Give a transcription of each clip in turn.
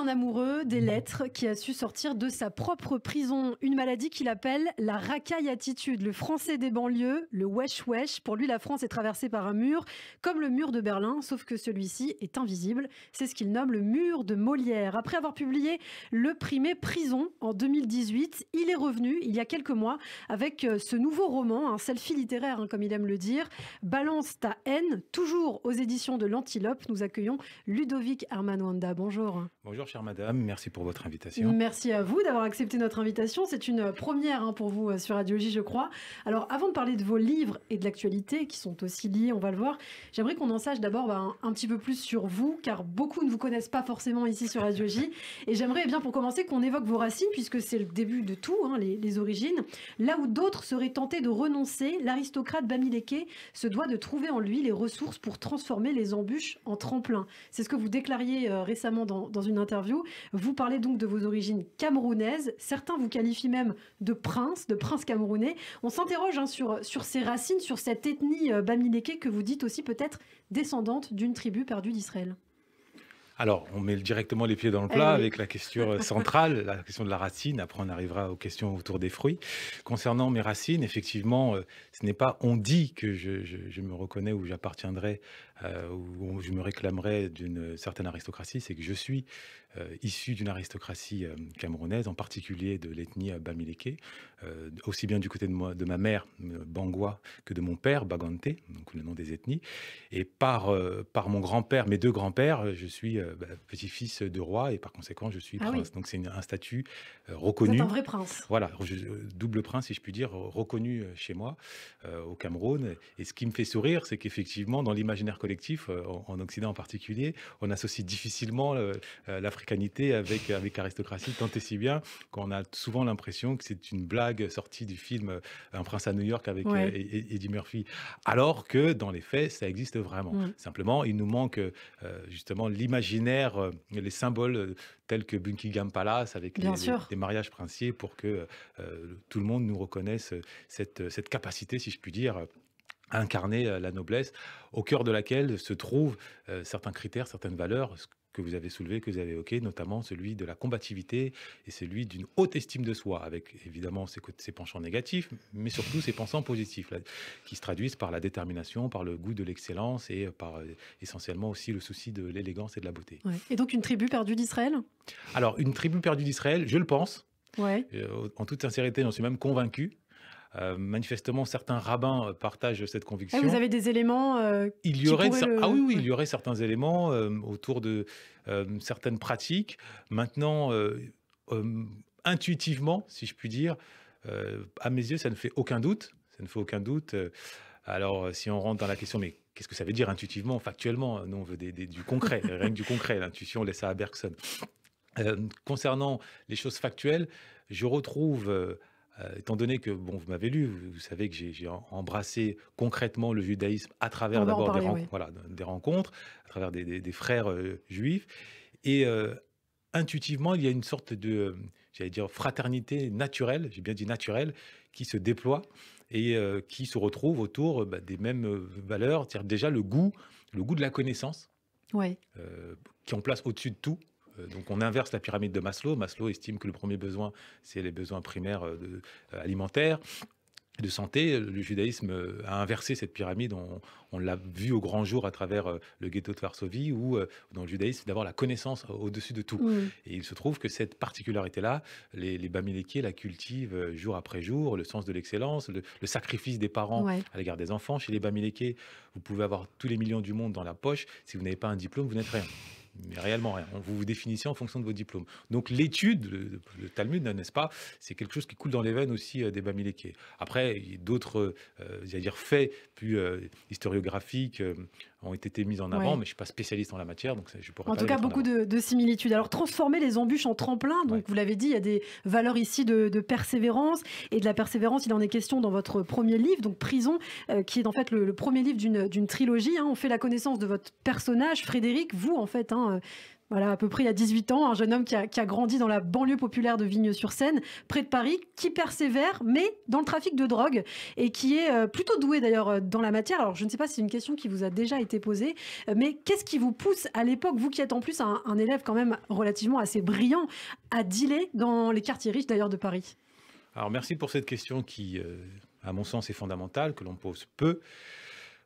Un amoureux des lettres qui a su sortir de sa propre prison, une maladie qu'il appelle la racaille attitude, le français des banlieues, le wesh wesh. Pour lui, la France est traversée par un mur, comme le mur de Berlin, sauf que celui-ci est invisible. C'est ce qu'il nomme le mur de Molière. Après avoir publié Le primé prison en 2018, il est revenu il y a quelques mois avec euh, ce nouveau roman, un selfie littéraire, hein, comme il aime le dire, Balance ta haine, toujours aux éditions de l'Antilope. Nous accueillons Ludovic Armand Bonjour. Bonjour chère madame, merci pour votre invitation. Merci à vous d'avoir accepté notre invitation. C'est une première hein, pour vous euh, sur Radio J, je crois. Alors, avant de parler de vos livres et de l'actualité, qui sont aussi liés, on va le voir, j'aimerais qu'on en sache d'abord bah, un, petit peu plus sur vous, car beaucoup ne vous connaissent pas forcément ici sur Radio J. Et j'aimerais eh bien pour commencer qu'on évoque vos racines, puisque c'est le début de tout, hein, les, origines. Là où d'autres seraient tentés de renoncer, l'aristocrate Bamileke se doit de trouver en lui les ressources pour transformer les embûches en tremplin. C'est ce que vous déclariez euh, récemment dans une interview vous parlez donc de vos origines camerounaises. Certains vous qualifient même de prince, de prince camerounais. On s'interroge hein, sur, sur ces racines, sur cette ethnie euh, bamileke que vous dites aussi peut-être descendante d'une tribu perdue d'Israël. Alors, on met directement les pieds dans le plat eh avec la question euh, centrale, la question de la racine. Après, on arrivera aux questions autour des fruits. Concernant mes racines, effectivement, euh, ce n'est pas on dit que je, me reconnais ou j'appartiendrai euh, ou je me réclamerai d'une certaine aristocratie, c'est que je suis issu d'une aristocratie camerounaise, en particulier de l'ethnie Bamileke, aussi bien du côté de, moi, de ma mère, Bangwa, que de mon père, Bagante, donc le nom des ethnies. Et par, par mon grand-père, mes deux grands-pères, je suis euh, bah, petit-fils de roi et par conséquent je suis ah prince. Donc c'est un statut euh, reconnu. C'est un vrai prince. Voilà, euh, double prince si je puis dire, reconnu chez moi au Cameroun. Et ce qui me fait sourire, c'est qu'effectivement dans l'imaginaire collectif, en, Occident en particulier, on associe difficilement l'africanité avec avec l'aristocratie, tant et si bien qu'on a souvent l'impression que c'est une blague sortie du film Un prince à New York avec Eddie Murphy, alors que dans les faits ça existe vraiment. Mm. Simplement, il nous manque justement l'imaginaire euh, les symboles euh, tels que Buckingham Palace avec les, mariages princiers pour que euh, tout le monde nous reconnaisse cette, cette capacité, si je puis dire, à incarner la noblesse, au cœur de laquelle se trouvent certains critères, certaines valeurs, que vous avez soulevé, que vous avez évoqué, notamment celui de la combativité et celui d'une haute estime de soi, avec évidemment ses, ses penchants négatifs, mais surtout ses penchants positifs, qui se traduisent par la détermination, par le goût de l'excellence et par euh, essentiellement aussi le souci de l'élégance et de la beauté. Et donc une tribu perdue d'Israël? Alors une tribu perdue d'Israël, je le pense. Ouais. Euh, en toute sincérité, j'en suis même convaincu. Euh, manifestement, certains rabbins euh, partagent cette conviction. vous avez des éléments euh, Il y aurait ah oui, oui, il y aurait certains éléments autour de certaines pratiques. Maintenant, intuitivement, si je puis dire, à mes yeux, ça ne fait aucun doute. Ça ne fait aucun doute. Alors, si on rentre dans la question, mais qu'est-ce que ça veut dire intuitivement, factuellement? Nous, on veut du concret, rien que du concret. L'intuition, on laisse ça à Bergson. concernant les choses factuelles, je retrouve euh, étant donné que, bon, vous m'avez lu, vous, savez que j'ai embrassé concrètement le judaïsme à travers d'abord des, voilà, des, rencontres, à travers des, frères euh, juifs. Et euh, intuitivement, il y a une sorte de, j'allais dire, fraternité naturelle, j'ai bien dit naturelle, qui se déploie et qui se retrouve autour bah, des mêmes valeurs, déjà le goût, le goût de la connaissance, qui en place au-dessus de tout, donc on inverse la pyramide de Maslow. Maslow estime que le premier besoin, c'est les besoins primaires euh, euh, alimentaires de santé, le judaïsme a inversé cette pyramide. On, l'a vu au grand jour à travers le ghetto de Varsovie, où dans le judaïsme, c'est d'avoir la connaissance au-dessus de tout. Et il se trouve que cette particularité-là, les, les la cultivent jour après jour, le sens de l'excellence, le, sacrifice des parents à l'égard des enfants. Chez les Bamilékés, vous pouvez avoir tous les millions du monde dans la poche. Si vous n'avez pas un diplôme, vous n'êtes rien mais réellement rien. Vous vous définissez en fonction de vos diplômes. Donc l'étude, le, Talmud, n'est-ce pas, c'est quelque chose qui coule dans les veines aussi euh, des Bamilékés. Après, il y a d'autres, euh, faits plus euh, historiographiques ont été mises en avant, mais je ne suis pas spécialiste en la matière, donc je pourrais En tout cas, beaucoup de, similitudes. Alors, transformer les embûches en tremplin, donc vous l'avez dit, il y a des valeurs ici de, persévérance, et de la persévérance, il en est question dans votre premier livre, donc Prison, euh, qui est en fait le, premier livre d'une trilogie. Hein. On fait la connaissance de votre personnage, Frédéric, vous, en fait, hein, voilà, à peu près il y a 18 ans, un jeune homme qui a, grandi dans la banlieue populaire de Vignes-sur-Seine, près de Paris, qui persévère, mais dans le trafic de drogue, et qui est euh, plutôt doué d'ailleurs euh, dans la matière. Alors je ne sais pas si c'est une question qui vous a déjà été posée, euh, mais qu'est-ce qui vous pousse à l'époque, vous qui êtes en plus un, élève quand même relativement assez brillant, à dealer dans les quartiers riches d'ailleurs de Paris? Alors merci pour cette question qui, à mon sens, est fondamentale, que l'on pose peu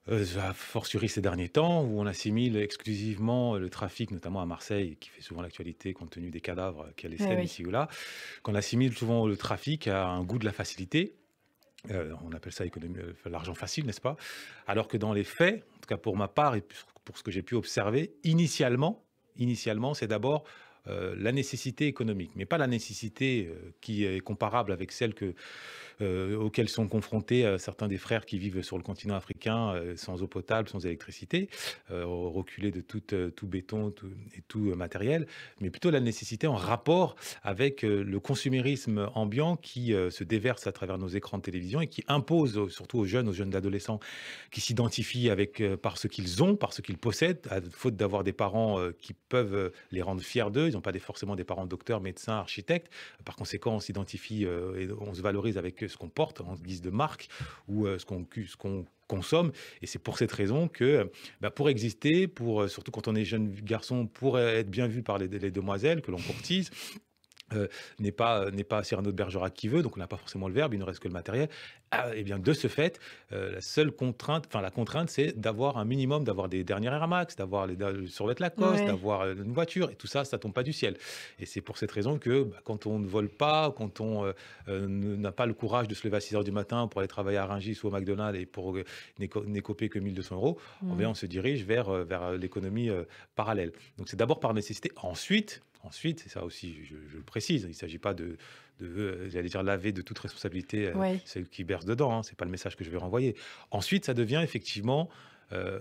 euh, a fortiori ces derniers temps, où on assimile exclusivement le trafic, notamment à Marseille, qui fait souvent l'actualité compte tenu des cadavres qu'elle essaie eh ici ou là, qu'on assimile souvent le trafic à un goût de la facilité. Euh, on appelle ça euh, l'argent facile, n'est-ce pas? Alors que dans les faits, en tout cas pour ma part et pour ce que j'ai pu observer, initialement, initialement, c'est d'abord euh, la nécessité économique, mais pas la nécessité qui est comparable avec celle que euh, auxquels sont confrontés euh, certains des frères qui vivent sur le continent africain euh, sans eau potable, sans électricité, reculés de tout, béton et tout matériel, mais plutôt la nécessité en rapport avec le consumérisme ambiant qui se déverse à travers nos écrans de télévision et qui impose, surtout aux jeunes, aux jeunes adolescents, qui s'identifient avec par ce qu'ils ont, par ce qu'ils possèdent, à faute d'avoir des parents qui peuvent les rendre fiers d'eux. Ils n'ont pas forcément des parents docteurs, médecins, architectes. Par conséquent, on s'identifie et on se valorise avec ce qu'on porte en guise de marque ou euh, ce qu'on qu'on consomme. Et c'est pour cette raison que, bah, pour exister, pour, euh, surtout quand on est jeune garçon, pour être bien vu par les, les demoiselles que l'on courtise, euh, n'est pas n'est pas Cyrano de Bergerac qui veut, donc on n'a pas forcément le verbe, il ne reste que le matériel. Ah, et eh bien de ce fait, euh, la seule contrainte, enfin la contrainte, c'est d'avoir un minimum, d'avoir des dernières Air Max, d'avoir les survêtements Lacoste, d'avoir euh, une voiture, et tout ça, ça tombe pas du ciel. Et c'est pour cette raison que bah, quand on ne vole pas, quand on n'a pas le courage de se lever à 6 heures du matin pour aller travailler à Rungis ou au McDonald's et pour n'écoper que 1200 euros, mmh. on se dirige vers vers l'économie parallèle. Donc c'est d'abord par nécessité. Ensuite, Ensuite, c'est ça aussi, je, le précise, il ne s'agit pas de, de j'allais dire, laver de toute responsabilité euh, celle qui berce dedans. Hein, ce n'est pas le message que je vais renvoyer. Ensuite, ça devient effectivement euh,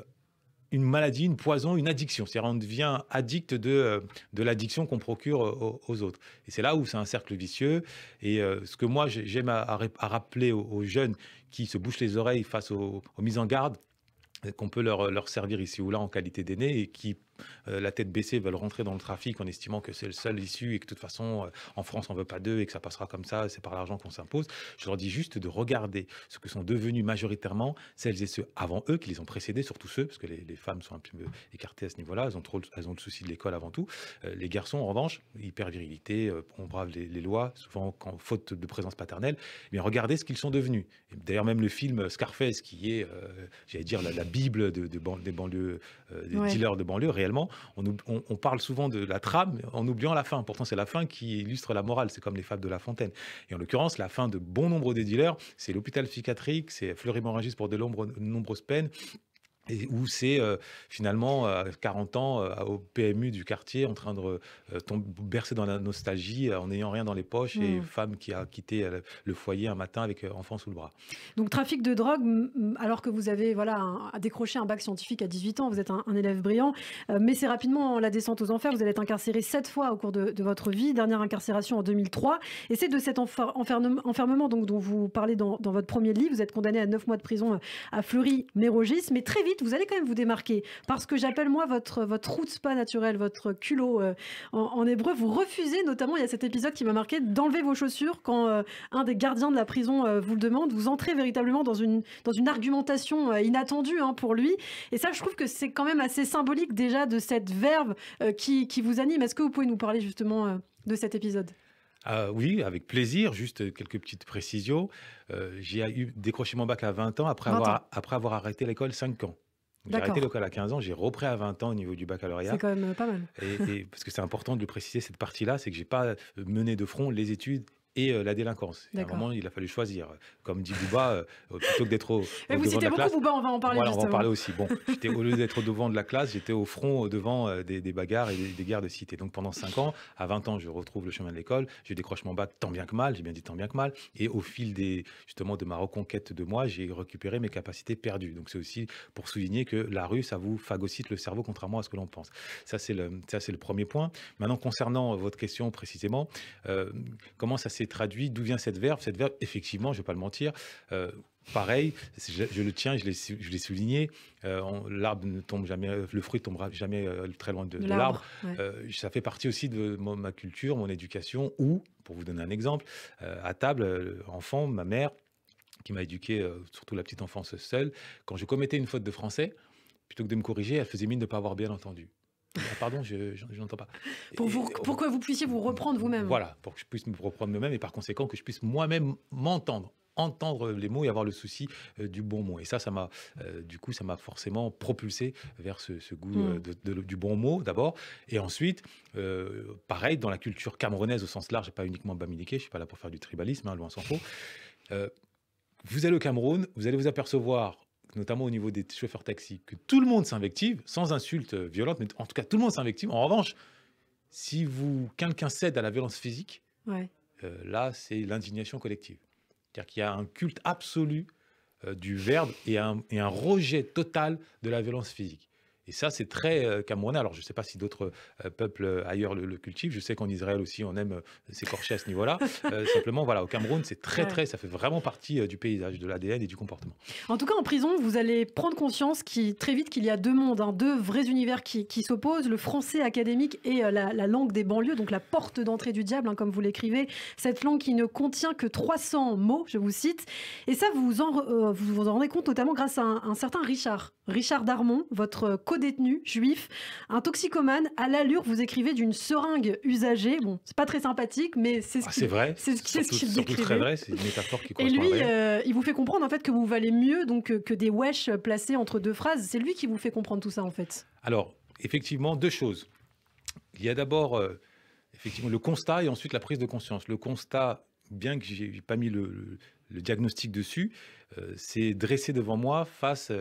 une maladie, une poison, une addiction. C'est-à-dire, on devient addict de, euh, de l'addiction qu'on procure aux, autres. Et c'est là où c'est un cercle vicieux. Et ce que moi, j'aime à, rappeler aux, jeunes qui se bouchent les oreilles face aux, aux mises en garde, qu'on peut leur, leur servir ici ou là en qualité d'aîné et qui euh, la tête baissée, veulent rentrer dans le trafic en estimant que c'est le seul issue et que de toute façon, euh, en France, on veut pas d'eux et que ça passera comme ça, c'est par l'argent qu'on s'impose. Je leur dis juste de regarder ce que sont devenus majoritairement celles et ceux avant eux, qui les ont précédés, surtout ceux, parce que les, femmes sont un peu écartées à ce niveau-là, elles ont, trop, elles ont le souci de l'école avant tout. Euh, les garçons, en revanche, hyper virilité, on brave les, lois, souvent quand faute de présence paternelle, mais eh regardez ce qu'ils sont devenus. D'ailleurs, même le film Scarface, qui est, j'allais dire, la, Bible de, des banlieues, des dealers de banlieue, réellement, on, parle souvent de la trame en oubliant la fin. Pourtant, c'est la fin qui illustre la morale. C'est comme les fables de La Fontaine. Et en l'occurrence, la fin de bon nombre des dealers, c'est l'hôpital psychiatrique, c'est Fleury-Morangis pour de nombreuses peines et où c'est euh, finalement 40 ans euh, au PMU du quartier en train de euh, tomber, bercer dans la nostalgie en n'ayant rien dans les poches et mmh. femme qui a quitté le foyer un matin avec enfant sous le bras. Donc trafic de drogue alors que vous avez voilà décroché un bac scientifique à 18 ans, vous êtes un, élève brillant, mais c'est rapidement la descente aux enfers. Vous allez être incarcéré sept fois au cours de, votre vie, dernière incarcération en 2003, et c'est de cet enfermement donc dont vous parlez dans, dans, votre premier livre. Vous êtes condamné à 9 mois de prison à Fleury-Mérogis, mais très vite vous allez quand même vous démarquer. Parce que j'appelle moi votre, votre route pas naturelle, votre culot euh, en, hébreu. Vous refusez, notamment, il y a cet épisode qui m'a marqué, d'enlever vos chaussures quand euh, un des gardiens de la prison euh, vous le demande. Vous entrez véritablement dans une, dans une argumentation inattendue hein, pour lui. Et ça, je trouve que c'est quand même assez symbolique déjà de cette verve qui, qui vous anime. Est-ce que vous pouvez nous parler justement de cet épisode? Oui, avec plaisir. Juste quelques petites précisions. j'ai eu décroché mon bac à 20 ans après, avoir, après avoir arrêté l'école 5 ans. J'ai arrêté l'école à 15 ans, j'ai repris à 20 ans au niveau du baccalauréat. C'est quand même pas mal. Et, parce que c'est important de le préciser, cette partie-là, c'est que j'ai pas mené de front les études et euh, la délinquance. À un moment, il a fallu choisir. Comme dit Bouba, euh, plutôt que d'être au, Mais vous citez beaucoup Bouba, on va en parler voilà, on va en parler aussi. Bon, j'étais au lieu d'être devant de la classe, j'étais au front, devant euh, des, bagarres et des, guerres de cité. Donc pendant 5 ans, à 20 ans, je retrouve le chemin de l'école, je décroche mon bac tant bien que mal, j'ai bien dit tant bien que mal, et au fil des justement de ma reconquête de moi, j'ai récupéré mes capacités perdues. Donc c'est aussi pour souligner que la rue, ça vous phagocyte le cerveau contrairement à ce que l'on pense. Ça c'est le ça c'est le premier point. Maintenant concernant votre question précisément, comment ça s'est traduit, d'où vient cette verbe Cette verbe, effectivement, je ne vais pas le mentir, euh, pareil, je, le tiens, je l'ai souligné, euh, l'arbre ne tombe jamais, le fruit tombera jamais euh, très loin de, l'arbre. Euh, ça fait partie aussi de ma culture, mon éducation, ou, pour vous donner un exemple, à table, enfant, ma mère, qui m'a éduqué, surtout la petite enfance seule, quand je commettais une faute de français, plutôt que de me corriger, elle faisait mine de ne pas avoir bien entendu. Ah, pardon, je n'entends pas. Pour, vous, pour que vous puissiez vous reprendre vous-même. Voilà, pour que je puisse me reprendre moi-même et par conséquent que je puisse moi-même m'entendre entendre les mots et avoir le souci euh, du bon mot. Et ça, ça m'a, euh, du coup, ça m'a forcément propulsé vers ce, goût euh, mmh. du bon mot d'abord. Et ensuite, pareil, dans la culture camerounaise au sens large, pas uniquement bamiliqué, je suis pas là pour faire du tribalisme, hein, loin s'en faut. vous allez au Cameroun, vous allez vous apercevoir notamment au niveau des chauffeurs taxi, que tout le monde s'invective, sans insultes violentes, mais en tout cas tout le monde s'invective. En revanche, si vous quelqu'un cède à la violence physique, là c'est l'indignation collective. C'est-à-dire qu'il y a un culte absolu euh, du verbe et un, et un rejet total de la violence physique. Et ça, c'est très euh, camerounais. Alors, je ne sais pas si d'autres euh, peuples euh, ailleurs le, cultivent. Je sais qu'en Israël aussi, on aime s'écorcher à ce niveau-là. simplement, voilà, au Cameroun, c'est très, très, ça fait vraiment partie du paysage, de l'ADN et du comportement. En tout cas, en prison, vous allez prendre conscience qui, très vite qu'il y a deux mondes, hein, deux vrais univers qui, qui s'opposent, le français académique et la, langue des banlieues, donc la porte d'entrée du diable, hein, comme vous l'écrivez. Cette langue qui ne contient que 300 mots, je vous cite. Et ça, vous vous en, vous, vous en rendez compte notamment grâce à un, un certain Richard. Richard Darmon, votre co-détenu juif, un toxicomane. À l'allure, vous écrivez d'une seringue usagée. Bon, c'est pas très sympathique, mais c'est ce ah, C'est vrai. C'est ce qu'il très vrai. C'est une métaphore qui Et lui, euh, il vous fait comprendre en fait que vous valez mieux donc que des wesh placés entre deux phrases. C'est lui qui vous fait comprendre tout ça en fait. Alors, effectivement, deux choses. Il y a d'abord euh, effectivement le constat et ensuite la prise de conscience. Le constat, bien que j'ai pas mis le, diagnostic dessus, euh, c'est dressé devant moi face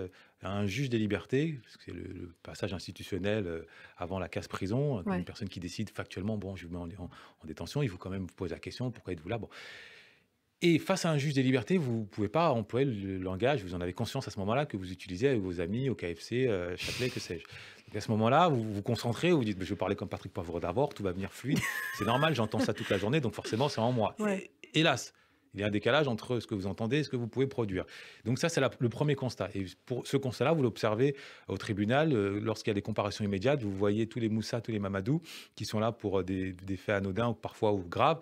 un juge des libertés, c'est le, passage institutionnel euh, avant la casse-prison, une personne qui décide factuellement, bon, je vous mets en, détention, il faut quand même vous poser la question, pourquoi êtes-vous là bon. Et face à un juge des libertés, vous ne pouvez pas employer le langage, vous en avez conscience à ce moment-là, que vous utilisez avec vos amis au KFC, euh, Châtelet, que sais-je. à ce moment-là, vous vous concentrez, vous dites, je vais parler comme Patrick Poivre d'abord, tout va venir fluide. C'est normal, j'entends ça toute la journée, donc forcément, c'est en moi. hélas, il y a un décalage entre ce que vous entendez et ce que vous pouvez produire. Donc ça, c'est le premier constat. Et pour ce constat-là, vous l'observez au tribunal, euh, lorsqu'il y a des comparaisons immédiates, vous voyez tous les Moussa, tous les Mamadou qui sont là pour euh, des, faits anodins, parfois ou graves,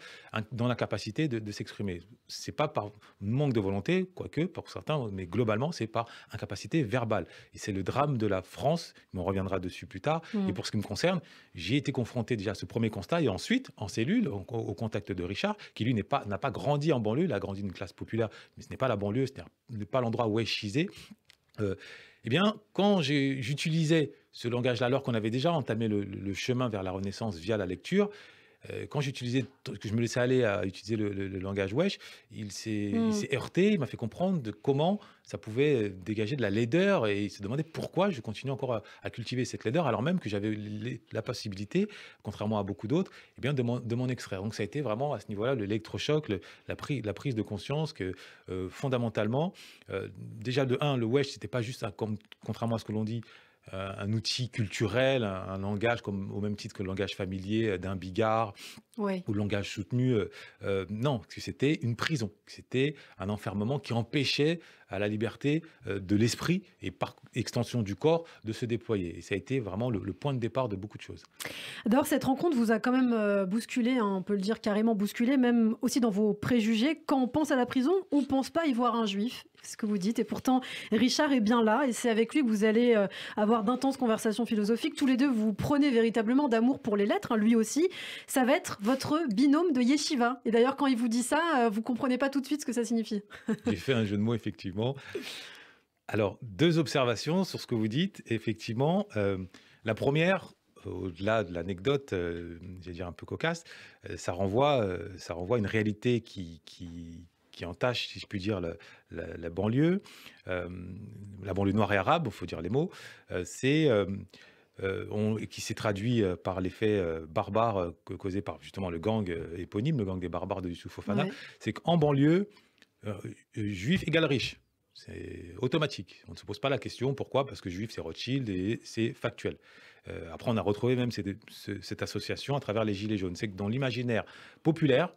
dans la capacité de, s'exprimer. C'est pas par manque de volonté, quoique pour certains, mais globalement, c'est par incapacité verbale. Et c'est le drame de la France, mais on reviendra dessus plus tard. Mmh. Et pour ce qui me concerne, j'ai été confronté déjà à ce premier constat, et ensuite, en cellule, au, au contact de Richard, qui lui n'a pas, pas grandi en banlieue, il a grandi une classe populaire, mais ce n'est pas la banlieue, ce n'est pas l'endroit où est chisé. Euh, eh bien, quand j'utilisais ce langage-là, alors qu'on avait déjà entamé le, chemin vers la Renaissance via la lecture, quand j'utilisais, que je me laissais aller à utiliser le, langage wesh, il hmm. s'est heurté, il m'a fait comprendre de comment ça pouvait euh, dégager de la laideur et il se demandait pourquoi je continuais encore à, cultiver cette laideur alors même que j'avais la possibilité, contrairement à beaucoup d'autres, eh bien de m'en extraire. Donc ça a été vraiment à ce niveau-là l'électrochoc, la, la, prise de conscience que euh, fondamentalement, déjà de un, le wesh, c'était pas juste, un, contrairement à ce que l'on dit, euh, un outil culturel, un, langage comme au même titre que le langage familier d'un bigard ou le langage soutenu. Euh, euh, non, c'était une prison, c'était un enfermement qui empêchait à la liberté de l'esprit et par extension du corps de se déployer. Et ça a été vraiment le, point de départ de beaucoup de choses. D'abord, cette rencontre vous a quand même bousculé, hein, on peut le dire carrément bousculé, même aussi dans vos préjugés. Quand on pense à la prison, on ne pense pas y voir un juif ce que vous dites. Et pourtant, Richard est bien là, et c'est avec lui que vous allez euh, avoir d'intenses conversations philosophiques. Tous les deux, vous prenez véritablement d'amour pour les lettres, hein, lui aussi. Ça va être votre binôme de yeshiva. Et d'ailleurs, quand il vous dit ça, euh, vous comprenez pas tout de suite ce que ça signifie. J'ai fait un jeu de mots, effectivement. Alors, deux observations sur ce que vous dites. Effectivement, euh, la première, au-delà de l'anecdote, j'ai dire un peu cocasse, ça renvoie, ça renvoie à une réalité qui, qui, qui entache, si je puis dire, la, banlieue, euh, la banlieue noire et arabe, il faut dire les mots, euh, c'est euh, qui s'est traduit par l'effet barbare causé par justement le gang éponyme, le gang des barbares de Youssouf Fofana, c'est qu'en banlieue, juif égale riche. C'est automatique. On ne se pose pas la question. Pourquoi? Parce que juif, c'est Rothschild et c'est factuel. après, on a retrouvé même cette, association à travers les Gilets jaunes. C'est que dans l'imaginaire populaire,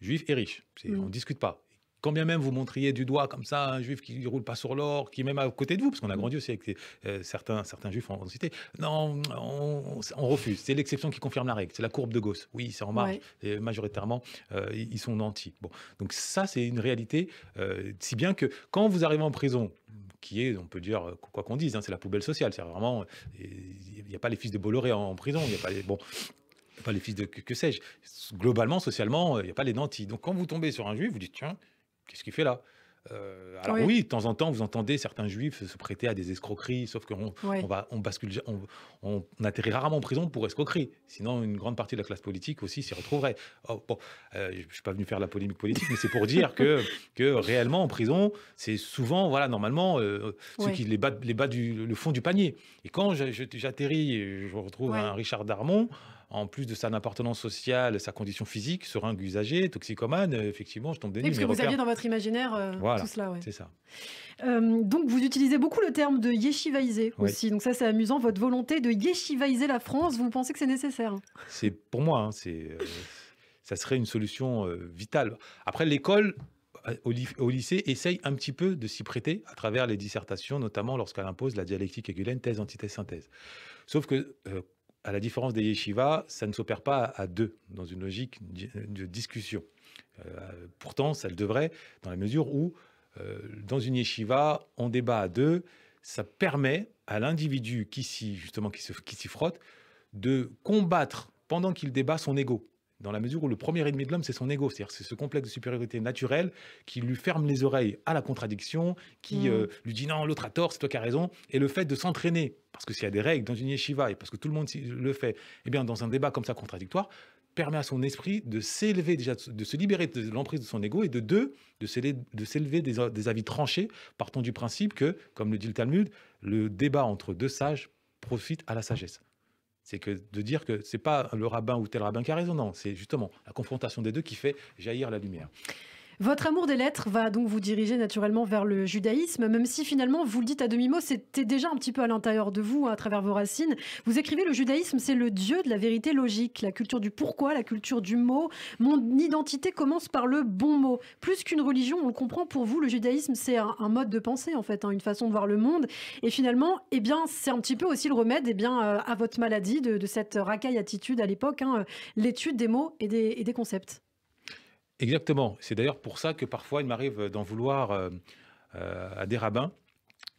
juif est riche. On ne discute pas quand bien même vous montriez du doigt comme ça un juif qui ne roule pas sur l'or, qui est même à côté de vous, parce qu'on a grandi aussi avec euh, certains, certains juifs en cité, non, on, refuse. C'est l'exception qui confirme la règle. C'est la courbe de Gauss. Oui, c'est en marge. Et majoritairement, euh, ils sont nantis. Bon. Donc ça, c'est une réalité. Euh, si bien que quand vous arrivez en prison, qui est, on peut dire, quoi qu'on dise, hein, c'est la poubelle sociale. C'est vraiment, il n'y a pas les fils de Bolloré en, prison. Il n'y a pas les, bon, pas les fils de que, que sais-je. Globalement, socialement, il n'y a pas les nantis. Donc quand vous tombez sur un juif, vous dites, tiens, qu'est-ce qu'il fait là? Euh, alors oui. de temps en temps, vous entendez certains juifs se prêter à des escroqueries, sauf qu'on on va, on bascule, on, on, atterrit rarement en prison pour escroquerie. Sinon, une grande partie de la classe politique aussi s'y retrouverait. Oh, bon, euh, je ne suis pas venu faire la polémique politique, mais c'est pour dire que, que réellement en prison, c'est souvent, voilà, normalement, euh, ceux qui les battent, les battent du, le fond du panier. Et quand j'atterris, je retrouve un Richard Darmon en plus de sa appartenance sociale, sa condition physique, seringue usagé, toxicomane, euh, effectivement, je tombe des nues. Parce que vous aviez dans votre imaginaire euh, tout cela. C'est ça. Euh, donc, vous utilisez beaucoup le terme de yeshivaïser aussi. Donc, ça, c'est amusant. Votre volonté de yeshivaïser la France, vous pensez que c'est nécessaire C'est pour moi, hein, c'est, ça serait une solution vitale. Après, l'école au, au, lycée essaye un petit peu de s'y prêter à travers les dissertations, notamment lorsqu'elle impose la dialectique hegelienne, thèse, antithèse, synthèse. Sauf que à la différence des yeshivas, ça ne s'opère pas à deux, dans une logique de discussion. Euh, pourtant, ça le devrait, dans la mesure où, euh, dans une yeshiva, on débat à deux, ça permet à l'individu qui s'y, qui frotte, de combattre, pendant qu'il débat, son ego dans la mesure où le premier ennemi de l'homme, c'est son ego. C'est-à-dire c'est ce complexe de supériorité naturelle qui lui ferme les oreilles à la contradiction, qui mmh. euh, lui dit non, l'autre a tort, c'est toi qui as raison. Et le fait de s'entraîner, parce que s'il y a des règles dans une yeshiva et parce que tout le monde le fait, eh bien, dans un débat comme ça contradictoire, permet à son esprit de s'élever déjà, de se libérer de l'emprise de son ego et de deux, de s'élever des, des avis tranchés, partant du principe que, comme le dit le Talmud, le débat entre deux sages profite à la sagesse. C'est que de dire que c'est pas le rabbin ou tel rabbin qui a raison, non, c'est justement la confrontation des deux qui fait jaillir la lumière. Votre amour des lettres va donc vous diriger naturellement vers le judaïsme, même si finalement, vous le dites à demi-mot, c'était déjà un petit peu à l'intérieur de vous, à travers vos racines. Vous écrivez le judaïsme, c'est le dieu de la vérité logique, la culture du pourquoi, la culture du mot. Mon identité commence par le bon mot. Plus qu'une religion, on le comprend pour vous, le judaïsme, c'est un, mode de pensée, en fait, hein, une façon de voir le monde. Et finalement, eh bien, c'est un petit peu aussi le remède eh bien, euh, à votre maladie, de, cette racaille attitude à l'époque, hein, l'étude des mots et des concepts. Exactement. C'est d'ailleurs pour ça que parfois il m'arrive d'en vouloir euh, euh, à des rabbins.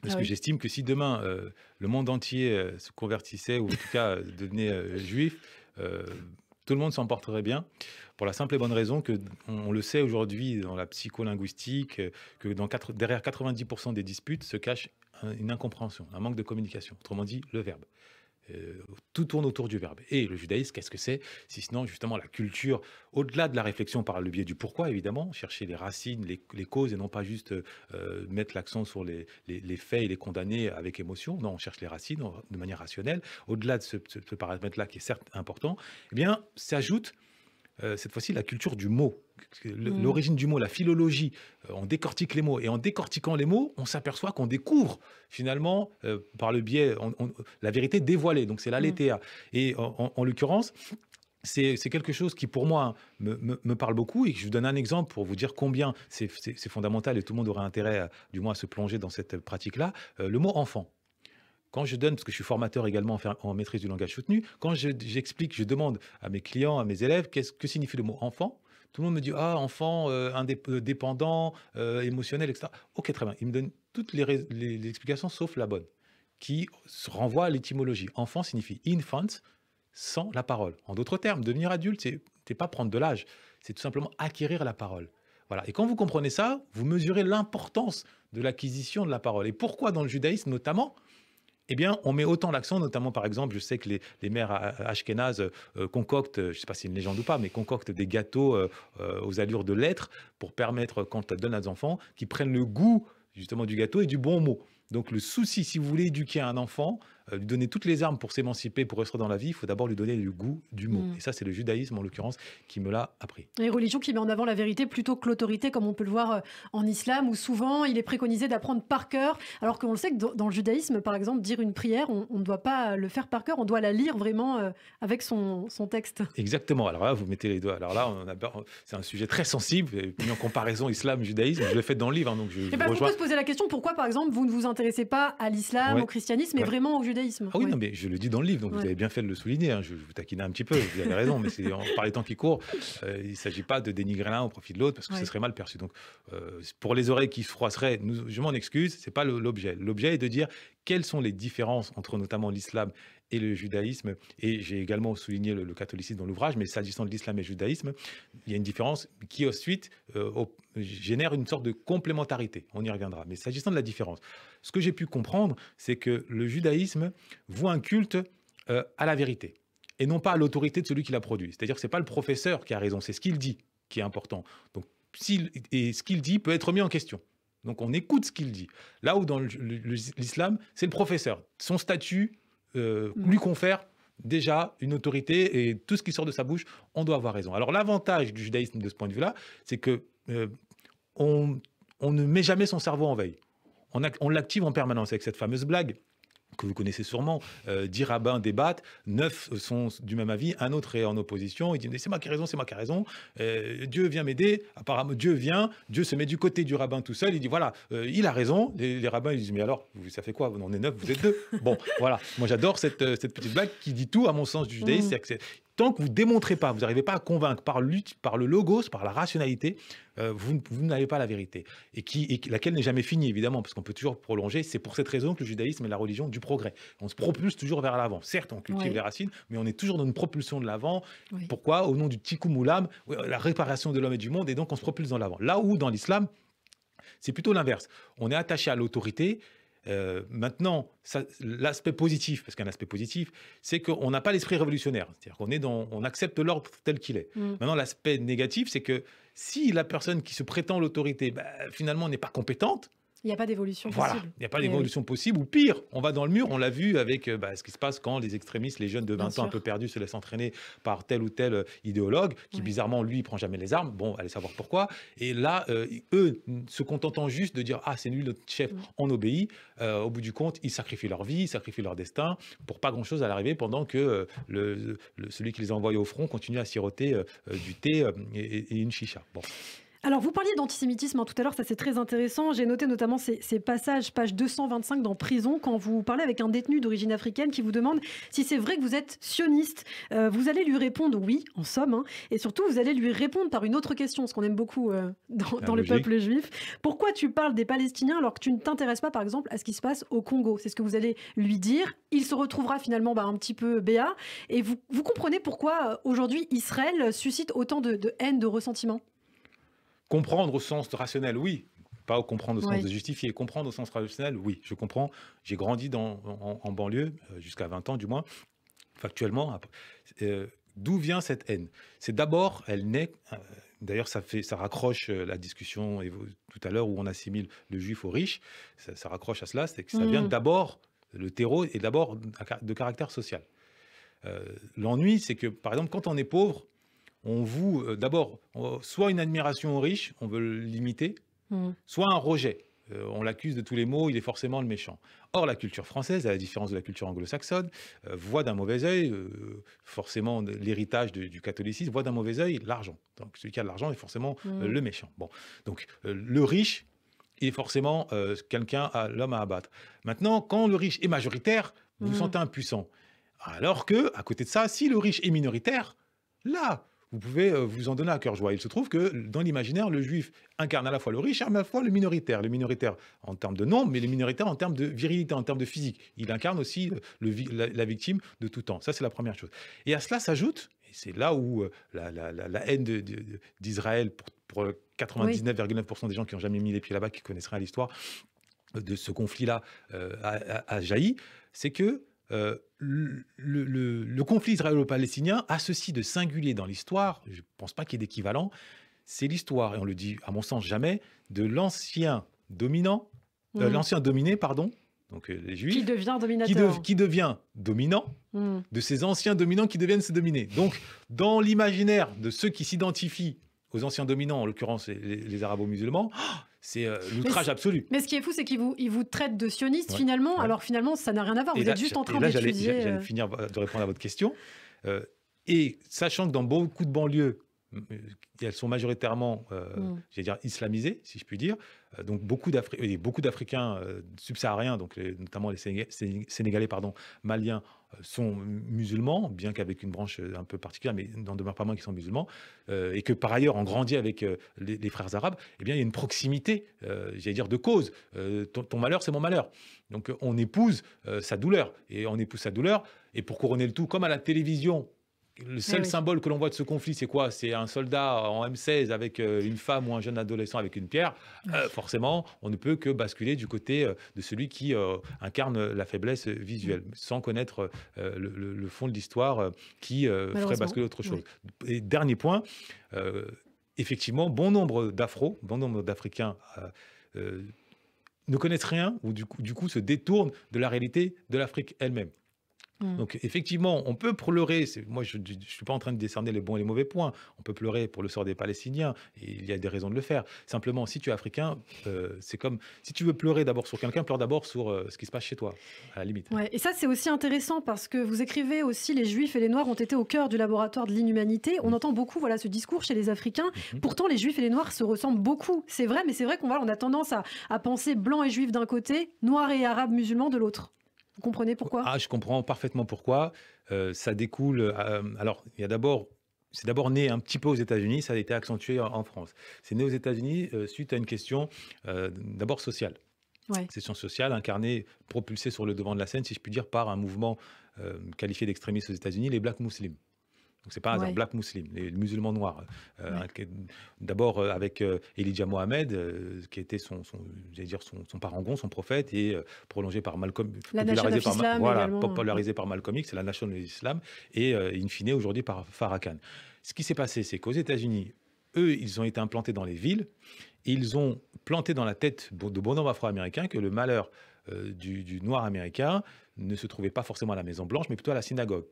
Parce ah que j'estime que si demain euh, le monde entier se convertissait ou en tout cas devenait juif, tout le monde s'en porterait bien. Pour la simple et bonne raison que on, le sait aujourd'hui dans la psycholinguistique, que dans derrière 90% des disputes se cache une incompréhension, un manque de communication. Autrement dit, le verbe. Euh, tout tourne autour du verbe. Et le judaïsme, qu'est-ce que c'est? Si sinon, justement, la culture, au-delà de la réflexion par le biais du pourquoi, évidemment, chercher les racines, les, causes, et non pas juste euh, mettre l'accent sur les, faits et les condamner avec émotion. Non, on cherche les racines de manière rationnelle. Au-delà de ce, ce paramètre-là, qui est certes important, eh bien, s'ajoute euh, cette fois-ci la culture du mot, mm. l'origine du mot, la philologie. Euh, on décortique les mots et en décortiquant les mots, on s'aperçoit qu'on découvre finalement euh, par le biais la vérité dévoilée. Donc c'est la mm. Et en, l'occurrence, c'est quelque chose qui, pour moi, me, parle beaucoup et je vous donne un exemple pour vous dire combien c'est fondamental et tout le monde aurait intérêt, du moins, à se plonger dans cette pratique-là. le mot enfant. Quand je donne, parce que je suis formateur également en, maîtrise du langage soutenu, quand j'explique, je, demande à mes clients, à mes élèves, qu'est-ce que signifie le mot enfant tout le monde me dit ah enfant euh, indépendant, euh, euh, émotionnel, etc. Ok très bien. Il me donne toutes les, explications sauf la bonne, qui renvoie à l'étymologie. Enfant signifie infant sans la parole. En d'autres termes, devenir adulte, c'est pas prendre de l'âge, c'est tout simplement acquérir la parole. Voilà. Et quand vous comprenez ça, vous mesurez l'importance de l'acquisition de la parole. Et pourquoi dans le judaïsme notamment eh bien, on met autant l'accent, notamment par exemple, je sais que les, mères ashkénazes euh, concoctent, je ne sais pas si c'est une légende ou pas, mais concoctent des gâteaux euh, euh, aux allures de lettres pour permettre, quand elles donnent à des enfants, qu'ils prennent le goût justement du gâteau et du bon mot. Donc le souci, si vous voulez éduquer un enfant, euh, lui donner toutes les armes pour s'émanciper, pour rester dans la vie, il faut d'abord lui donner le goût du mot. Mm. Et ça, c'est le judaïsme, en l'occurrence, qui me l'a appris. Et religion qui met en avant la vérité plutôt que l'autorité, comme on peut le voir euh, en islam, où souvent il est préconisé d'apprendre par cœur, alors qu'on le sait que dans, le judaïsme, par exemple, dire une prière, on ne doit pas le faire par cœur, on doit la lire vraiment euh, avec son, son texte. Exactement. Alors là, vous mettez les doigts. Alors là, c'est un sujet très sensible, et mis en comparaison islam-judaïsme. Je l'ai fait dans le livre, hein, donc je, je Et ben, on rejoins. peut se poser la question pourquoi, par exemple, vous ne vous intéressez pas à l'islam, Ouais. au christianisme, mais Ouais. vraiment au judaïsme Ah oui, non, mais je le dis dans le livre, donc Ouais. vous avez bien fait de le souligner. hein. Je, je vous taquinais un petit peu, vous avez raison, mais c'est par les temps qui courent, euh, il ne s'agit pas de dénigrer l'un au profit de l'autre parce que Ouais. ce serait mal perçu. Donc, euh, pour les oreilles qui se froisseraient, nous- je m'en excuse, c'est pas l'objet. L'objet est de dire quelles sont les différences entre notamment l'islam et le judaïsme. Et j'ai également souligné le, le catholicisme dans l'ouvrage, mais s'agissant de l'islam et le judaïsme, il y a une différence qui ensuite euh, génère une sorte de complémentarité. On y reviendra. Mais s'agissant de la différence, ce que j'ai pu comprendre, c'est que le judaïsme voit un culte euh, à la vérité et non pas à l'autorité de celui qui l'a produit. C'est-à-dire que c'est pas le professeur qui a raison, c'est ce qu'il dit qui est important. Donc, et ce qu'il dit peut être mis en question. Donc, on écoute ce qu'il dit. Là où dans l'islam, c'est le professeur. Son statut euh, lui confère déjà une autorité et tout ce qui sort de sa bouche, on doit avoir raison. Alors, l'avantage du judaïsme de ce point de vue-là, c'est que euh, on, on ne met jamais son cerveau en veille. On, ac- on l'active en permanence avec cette fameuse blague que vous connaissez sûrement, euh, dix rabbins débattent, neuf sont du même avis, un autre est en opposition, il dit Mais c'est moi qui ai raison, c'est moi qui ai raison, Euh, Dieu vient m'aider, apparemment Dieu vient, Dieu se met du côté du rabbin tout seul, il dit voilà, euh, il a raison, les, les rabbins ils disent mais alors, ça fait quoi, on est neuf, vous êtes deux Bon, voilà, moi j'adore cette, euh, cette petite blague qui dit tout à mon sens du judaïsme, Mhm. Tant que vous démontrez pas, vous n'arrivez pas à convaincre par, le logos, par la rationalité, euh, vous, vous n'avez pas la vérité. Et, qui, et qui- laquelle n'est jamais finie, évidemment, parce qu'on peut toujours prolonger. C'est pour cette raison que le judaïsme est la religion du progrès. On se propulse toujours vers l'avant. Certes, on cultive les racines, mais on est toujours dans une propulsion de l'avant. Oui. Pourquoi? Au nom du tikkun oulam, la réparation de l'homme et du monde, et donc on se propulse dans l'avant. Là où, dans l'islam, c'est plutôt l'inverse. On est attaché à l'autorité. Euh, maintenant, l'aspect positif, parce qu'un aspect positif, c'est qu'on n'a pas l'esprit révolutionnaire. C'est-à-dire qu'on est dans, on accepte l'ordre tel qu'il est. Mm. Maintenant, l'aspect négatif, c'est que si la personne qui se prétend l'autorité, bah, finalement, n'est pas compétente, Il n'y a pas d'évolution voilà, possible. il n'y a pas Eh oui. d'évolution possible, ou pire, on va dans le mur, on l'a vu avec euh, bah, ce qui se passe quand les extrémistes, les jeunes de Bien 20 ans un peu perdus se laissent entraîner par tel ou tel euh, idéologue, qui Ouais. bizarrement, lui, il prend jamais les armes, bon, allez savoir pourquoi, et là, euh, eux, se contentant juste de dire, ah, c'est lui notre chef, on obéit, euh, au bout du compte, ils sacrifient leur vie, ils sacrifient leur destin, pour pas grand-chose à l'arrivée, pendant que euh, le, le- celui qui les a envoyés au front continue à siroter du thé et, et une chicha. Bon. Alors, vous parliez d'antisémitisme hein, tout à l'heure, ça c'est très intéressant. J'ai noté notamment ces, ces passages, page 225 dans Prison, quand vous parlez avec un détenu d'origine africaine qui vous demande si c'est vrai que vous êtes sioniste. Euh, vous allez lui répondre oui, en somme, hein, et surtout vous allez lui répondre par une autre question, ce qu'on aime beaucoup euh, dans, dans le peuple juif. Pourquoi tu parles des Palestiniens alors que tu ne t'intéresses pas, par exemple, à ce qui se passe au Congo? C'est ce que vous allez lui dire. Il se retrouvera finalement bah, un petit peu béat, et vous, vous comprenez pourquoi euh, aujourd'hui Israël suscite autant de, de haine, de ressentiment? Comprendre au sens rationnel, oui. Pas au comprendre au sens de justifier. Comprendre au sens rationnel, oui. Je comprends. J'ai grandi dans, en, en banlieue, euh, jusqu'à 20 ans du moins, factuellement. Euh, D'où vient cette haine? C'est d'abord, elle naît. euh, D'ailleurs, ça, fait, ça raccroche euh, la discussion tout à l'heure où on assimile le juif au riche. Ça, ça raccroche à cela. C'est que ça vient Mhm. d'abord, le terreau est d'abord de caractère social. Euh, L'ennui, c'est que, par exemple, quand on est pauvre, on voue euh, d'abord soit une admiration aux riches, on veut limiter, Hmm. soit un rejet. Euh, on l'accuse de tous les maux, il est forcément le méchant. Or, la culture française, à la différence de la culture anglo-saxonne, euh, voit d'un mauvais œil, forcément l'héritage du catholicisme, voit d'un mauvais œil l'argent. Donc, celui qui a de l'argent est forcément euh, Mm. le méchant. Bon, donc le riche est forcément quelqu'un, à l'homme à abattre. Maintenant, quand le riche est majoritaire, vous vous Mm. sentez impuissant. Alors que, à côté de ça, si le riche est minoritaire, là, vous pouvez euh, vous en donner à cœur joie. Il se trouve que dans l'imaginaire, le juif incarne à la fois le riche et à la fois le minoritaire. Le minoritaire en termes de nombre, mais le minoritaire en termes de virilité, en termes de physique. Il incarne aussi le- la, la victime de tout temps. Ça, c'est la première chose. Et à cela s'ajoute, et c'est là où euh, la, la- la- la haine d'Israël, pour, pour euh, 99,9% des gens qui n'ont jamais mis les pieds là-bas, qui connaissent rien à l'histoire de ce conflit-là, euh, a, a- a jailli, c'est que euh, le, le- le conflit israélo-palestinien a ceci de singulier dans l'histoire, je ne pense pas qu'il y ait d'équivalent, c'est l'histoire, et on le dit à mon sens jamais, de l'ancien dominant, euh, Mhm. l'ancien dominé, pardon, donc euh, les juifs, Qui devient qui, dominateur. de- qui devient dominant, Hmm. de ces anciens dominants qui deviennent se dominer. Donc, dans l'imaginaire de ceux qui s'identifient aux anciens dominants, en l'occurrence les, les arabo-musulmans, c'est euh, l'outrage absolu. Mais ce qui est fou, c'est qu'ils vous, ils vous traitent de sionistes Ouais, finalement. ouais. Alors finalement, ça n'a rien à voir. Vous là, êtes juste en train d'étudier. J'allais euh, finir de répondre à votre question. Euh, et sachant que dans beaucoup de banlieues, elles sont majoritairement, euh, Mm. j'allais dire, islamisées, si je puis dire. Euh, donc beaucoup, d'Africains euh, subsahariens, donc notamment les Sénéga- Séné- Sénégalais, pardon, maliens, euh, sont musulmans, bien qu'avec une branche un peu particulière, mais n'en demeure pas moins qu'ils sont musulmans, et que par ailleurs on grandit avec les, frères arabes, eh bien il y a une proximité, j'allais dire, de cause. Ton, malheur, c'est mon malheur. Donc on épouse sa douleur, et on épouse sa douleur, et pour couronner le tout, comme à la télévision, le seul oui. symbole que l'on voit de ce conflit, c'est quoi? C'est un soldat en M16 avec euh, une femme ou un jeune adolescent avec une pierre. Euh, forcément, on ne peut que basculer du côté euh, de celui qui euh, incarne la faiblesse visuelle, sans connaître euh, le, fond de l'histoire qui ferait basculer autre chose. Et dernier point, effectivement, bon nombre d'Afro, bon nombre d'Africains ne connaissent rien ou du coup, du coup se détournent de la réalité de l'Afrique elle-même. Mm. Donc effectivement, on peut pleurer. Moi, je ne suis pas en train de décerner les bons et les mauvais points. On peut pleurer pour le sort des Palestiniens. Et il y a des raisons de le faire. Simplement, si tu es africain, euh, c'est comme si tu veux pleurer d'abord sur quelqu'un, pleure d'abord sur euh, ce qui se passe chez toi, à la limite. Ouais, et ça, c'est aussi intéressant parce que vous écrivez aussi les Juifs et les Noirs ont été au cœur du laboratoire de l'inhumanité. On Mm. entend beaucoup voilà, ce discours chez les Africains. Mhm. Pourtant, les Juifs et les Noirs se ressemblent beaucoup. C'est vrai, mais c'est vrai qu'on voilà, on a tendance à, à penser blanc et juif d'un côté, noir et arabe musulman de l'autre. Vous comprenez pourquoi? Ah, je comprends parfaitement pourquoi. Euh, ça découle. euh, alors, il y a d'abord. C'est d'abord né un petit peu aux États-Unis, ça a été accentué en, en France. C'est né aux États-Unis euh, suite à une question d'abord sociale. Ouais. Question sociale incarnée, propulsée sur le devant de la scène, si je puis dire, par un mouvement qualifié d'extrémiste aux États-Unis, les Black Muslims. Donc c'est pas un. Black Muslims, les musulmans noirs. Euh, Ouais. qui- D'abord euh, avec euh, Elijah Mohamed, euh, qui était son, son, dire son, son parangon, son prophète, et prolongé par Malcolm, La Nation popularisé of par, Ma- voilà, popularisé par Malcolm X, c'est la Nation de l'Islam, et in fine aujourd'hui par Farrakhan. Ce qui s'est passé, c'est qu'aux États-Unis, eux, ils ont été implantés dans les villes, ils ont planté dans la tête de bon nombre afro-américains que le malheur du, du noir américain ne se trouvait pas forcément à la Maison Blanche, mais plutôt à la synagogue,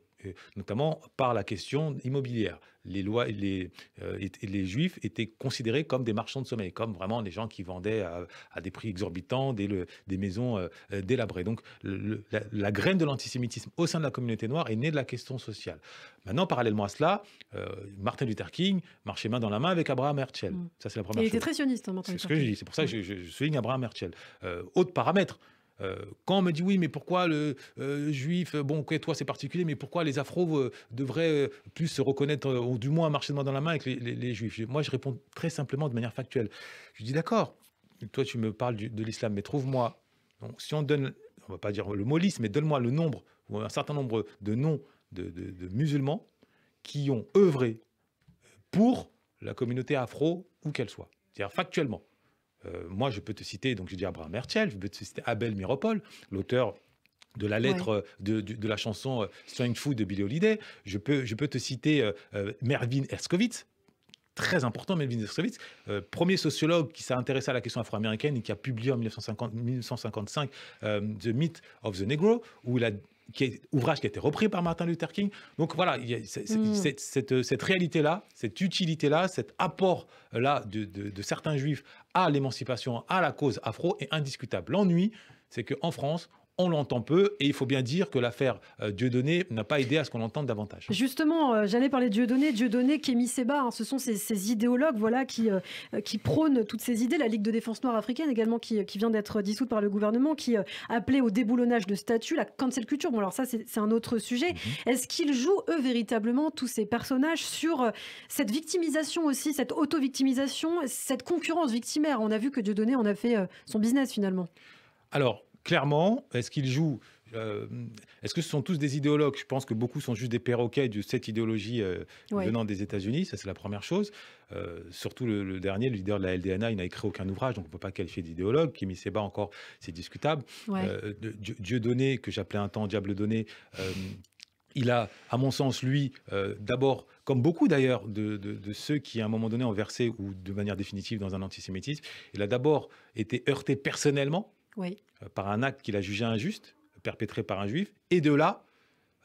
notamment par la question immobilière. Les, lois, les, euh, les juifs étaient considérés comme des marchands de sommeil, comme vraiment des gens qui vendaient à, à des prix exorbitants des, le- des maisons euh, euh, délabrées. Donc le- la, la graine de l'antisémitisme au sein de la communauté noire est née de la question sociale. Maintenant, parallèlement à cela, euh, Martin Luther King marchait main dans la main avec Abraham Herzl. Mm. Ça, c'est la Il première était chose. très sioniste, hein, Martin C'est ce que je dis. C'est pour ça que je, je- je souligne Abraham. Euh, autre paramètre. Euh, quand on me dit oui, mais pourquoi le euh, juif, euh, bon, ok, toi c'est particulier, mais pourquoi les afros euh, devraient euh, plus se reconnaître, euh, ou du moins marcher de main dans la main avec les, juifs? Moi, je réponds très simplement de manière factuelle. Je dis d'accord, toi tu me parles de l'islam, mais trouve-moi, si on donne, on va pas dire le mot liste, mais donne-moi le nombre, ou un certain nombre de noms de, de- de musulmans qui ont œuvré pour la communauté afro, où qu'elle soit. C'est-à-dire factuellement. Euh, moi, je peux te citer, donc je dis Abraham Herzl, je peux te citer Abel Miropol, l'auteur de la lettre euh, de, de- de la chanson euh, Strange Food de Billie Holiday. Je peux, je peux te citer euh, Mervyn Herskovitz, très important, Melvin euh, premier sociologue qui s'est intéressé à la question afro-américaine et qui a publié en 1950 1955 euh, The Myth of the Negro, où il a qui est ouvrage qui a été repris par Martin Luther King. Donc voilà, il y a c'est- c'est- Mm. cette, cette- cette réalité-là, cette utilité-là, cet apport-là de, de- de certains juifs à l'émancipation, à la cause afro est indiscutable. L'ennui, c'est qu'en France, on l'entend peu et il faut bien dire que l'affaire euh, Dieudonné n'a pas aidé à ce qu'on l'entende davantage. Justement, euh, j'allais parler de Dieudonné, Dieudonné, Kémy Seba, hein, ce sont ces, ces idéologues voilà, qui, euh, qui prônent toutes ces idées. La Ligue de défense noire africaine également, qui, qui vient d'être dissoute par le gouvernement, qui appelait au déboulonnage de statuts, la cancel culture. Bon, alors ça, c'est un autre sujet. Mhm. Est-ce qu'ils jouent, eux, véritablement, tous ces personnages, sur cette victimisation aussi, cette auto-victimisation, cette concurrence victimaire? On a vu que Dieudonné en a fait son business, finalement. Alors, clairement, est-ce qu'ils jouent euh, Est-ce que ce sont tous des idéologues? Je pense que beaucoup sont juste des perroquets de cette idéologie euh, Ouais. venant des États-Unis. Ça, c'est la première chose. Euh, surtout le, le dernier, le leader de la LDNA, il n'a écrit aucun ouvrage, donc on ne peut pas qualifier d'idéologue. Kémy Seba, encore, c'est discutable. Ouais. Dieu, Dieu donné, que j'appelais un temps Diable donné, il a, à mon sens, lui, euh, d'abord, comme beaucoup d'ailleurs de, de- de ceux qui, à un moment donné, ont versé, ou de manière définitive, dans un antisémitisme, il a d'abord été heurté personnellement oui. par un acte qu'il a jugé injuste, perpétré par un juif, et de là,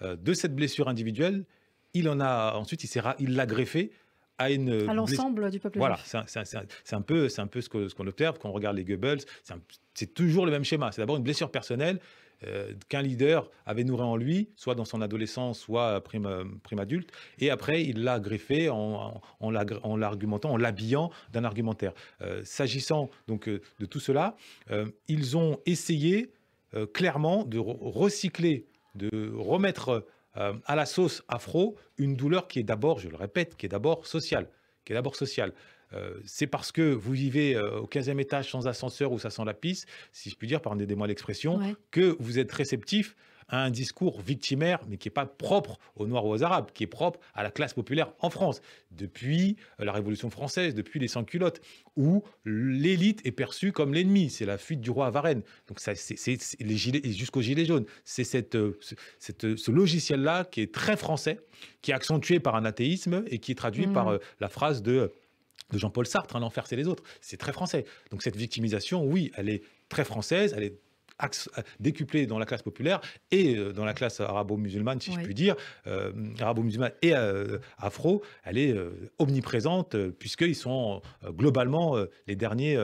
de cette blessure individuelle, il en a ensuite, il l'a greffé à une à l'ensemble du peuple voilà c'est un, peu c'est un peu ce qu'on ce observe quand on regarde les Goebbels. C'est toujours le même schéma. C'est d'abord une blessure personnelle euh, qu'un leader avait nourri en lui, soit dans son adolescence, soit prime, prime adulte, et après il l'a greffé en, en, l'argumentant, en l'habillant d'un argumentaire. Euh, s'agissant donc euh, de tout cela, ils ont essayé clairement de recycler, de remettre à la sauce afro une douleur qui est d'abord, je le répète, qui est d'abord sociale, qui est d'abord sociale. Euh, c'est parce que vous vivez euh, au 15e étage sans ascenseur où ça sent la pisse, si je puis dire, pardonnez-moi l'expression, que vous êtes réceptif à un discours victimaire, mais qui n'est pas propre aux Noirs ou aux Arabes, qui est propre à la classe populaire en France, depuis euh, la Révolution française, depuis les sans-culottes, où l'élite est perçue comme l'ennemi. C'est la fuite du roi à Varennes. Donc, ça, c'est, jusqu'aux Gilets jaunes. C'est cette, ce logiciel-là qui est très français, qui est accentué par un athéisme et qui est traduit par mmh. la phrase de de Jean-Paul Sartre, hein, l'enfer c'est les autres. C'est très français. Donc cette victimisation, oui, elle est très française, elle est euh, décuplé dans la classe populaire et euh, dans la classe arabo-musulmane, si je puis dire, euh, arabo-musulmane et afro, elle est omniprésente puisqu'ils sont globalement les derniers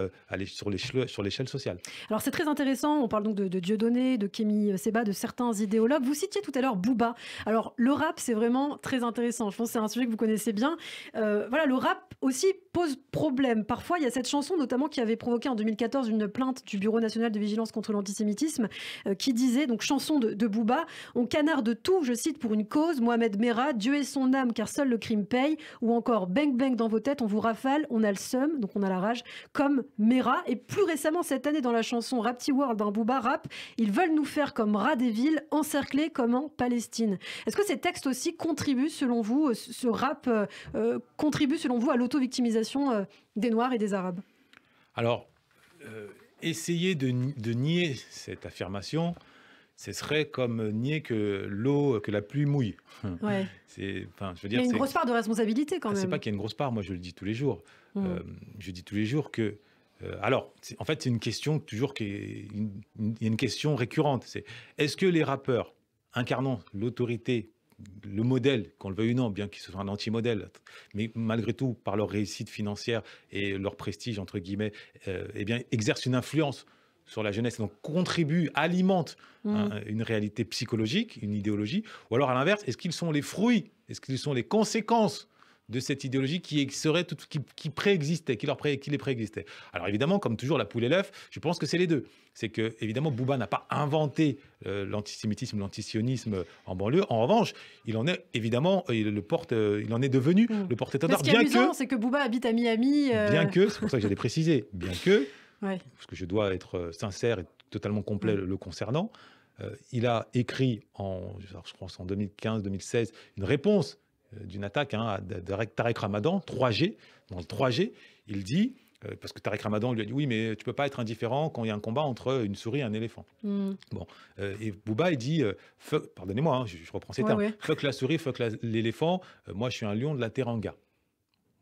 sur l'échelle sociale. Alors c'est très intéressant, on parle donc de, de Dieudonné, de Kémy Seba, de certains idéologues. Vous citiez tout à l'heure Booba. Alors le rap, c'est vraiment très intéressant. Je pense que c'est un sujet que vous connaissez bien. voilà, le rap aussi pose problème. Parfois, il y a cette chanson notamment qui avait provoqué en 2014 une plainte du Bureau national de vigilance contre l'antisémitisme euh, qui disait, donc chanson de, de Booba, on canarde tout, je cite, pour une cause, Mohamed Merah, Dieu est son âme car seul le crime paye, ou encore bang bang dans vos têtes, on vous rafale, on a le seum, donc on a la rage, comme Merah. Et plus récemment cette année dans la chanson Rapti World d'un Booba rap, ils veulent nous faire comme rats des villes, encerclés comme en Palestine. Est-ce que ces textes aussi contribuent selon vous, euh, ce rap euh, contribue selon vous à l'auto-victimisation des Noirs et des Arabes Alors, essayer de, nier cette affirmation, ce serait comme nier que l'eau, que la pluie mouille. Ouais. C'est, enfin, je veux dire, il y a une grosse part de responsabilité quand ah, même. C'est pas qu'il y a une grosse part. Moi, je le dis tous les jours. Mmh. Euh, je dis tous les jours que. Euh, alors, en fait, c'est une question toujours qui est une, une question récurrente. C'est est-ce que les rappeurs incarnant l'autorité le modèle, qu'on le veuille ou non, bien qu'ils soient un anti-modèle, mais malgré tout, par leur réussite financière et leur prestige, entre guillemets, euh, eh bien, exercent une influence sur la jeunesse, donc contribuent, alimentent mmh. une réalité psychologique, une idéologie, ou alors à l'inverse, est-ce qu'ils sont les fruits, est-ce qu'ils sont les conséquences de cette idéologie qui serait tout, qui, qui préexistait, qui leur pré, qui les préexistait. Alors évidemment, comme toujours, la poule et l'œuf, je pense que c'est les deux. C'est que évidemment, Bouba n'a pas inventé euh, l'antisémitisme, l'antisionisme en banlieue. En revanche, il en est évidemment, il le porte, euh, il en est devenu hmm. le porte-étendard. Ce qui est amusant, c'est que Bouba habite à Miami. Euh. Bien que, c'est pour ça que j'allais préciser, bien que, parce que je dois être sincère et totalement complet hmm. le concernant. il a écrit en, je crois, en 2015-2016 une réponse euh, d'une attaque hein, de Tarek Ramadan, 3G. Dans le 3G, il dit, euh, parce que Tarek Ramadan lui a dit oui, mais tu peux pas être indifférent quand il y a un combat entre une souris et un éléphant. Hmm. Bon, euh, et Bouba, il dit, pardonnez-moi, hein, je, reprends ces termes, fuck la souris, fuck l'éléphant, moi je suis un lion de la Teranga.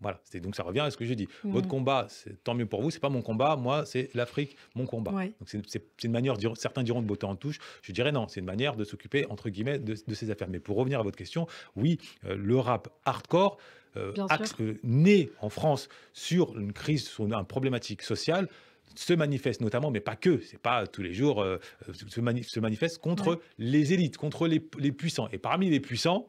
Voilà, donc ça revient à ce que j'ai dit. Mmh. Votre combat, tant mieux pour vous, c'est pas mon combat, moi c'est l'Afrique, mon combat. Donc c'est une manière, certains diront de botter en touche, je dirais non, c'est une manière de s'occuper entre guillemets de, ces affaires. Mais pour revenir à votre question, oui, euh, le rap hardcore, euh, euh, né en France sur une crise, sur une, problématique sociale, se manifeste notamment, mais pas que, c'est pas tous les jours, se, manifeste contre les élites, contre les, puissants. Et parmi les puissants,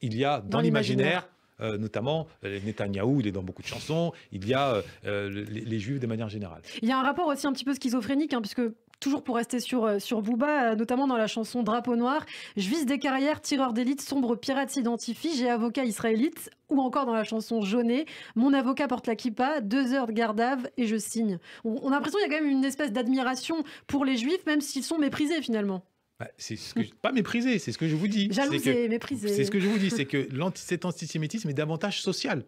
il y a dans, l'imaginaire euh, notamment euh, Netanyahou, il est dans beaucoup de chansons, il y a euh, les, Juifs de manière générale. Il y a un rapport aussi un petit peu schizophrénique, hein, puisque toujours pour rester sur, sur Booba, notamment dans la chanson Drapeau Noir, je vise des carrières, tireur d'élite, sombre pirate s'identifie, j'ai avocat israélite, ou encore dans la chanson Jaunet, mon avocat porte la kippa, deux heures de gardave et je signe. On, on a l'impression qu'il y a quand même une espèce d'admiration pour les juifs, même s'ils sont méprisés finalement. Bah, c'est ce que pas méprisé, c'est ce que je vous dis. Jalousé, méprisé. C'est ce que je vous dis, c'est que cet antisémitisme est davantage social.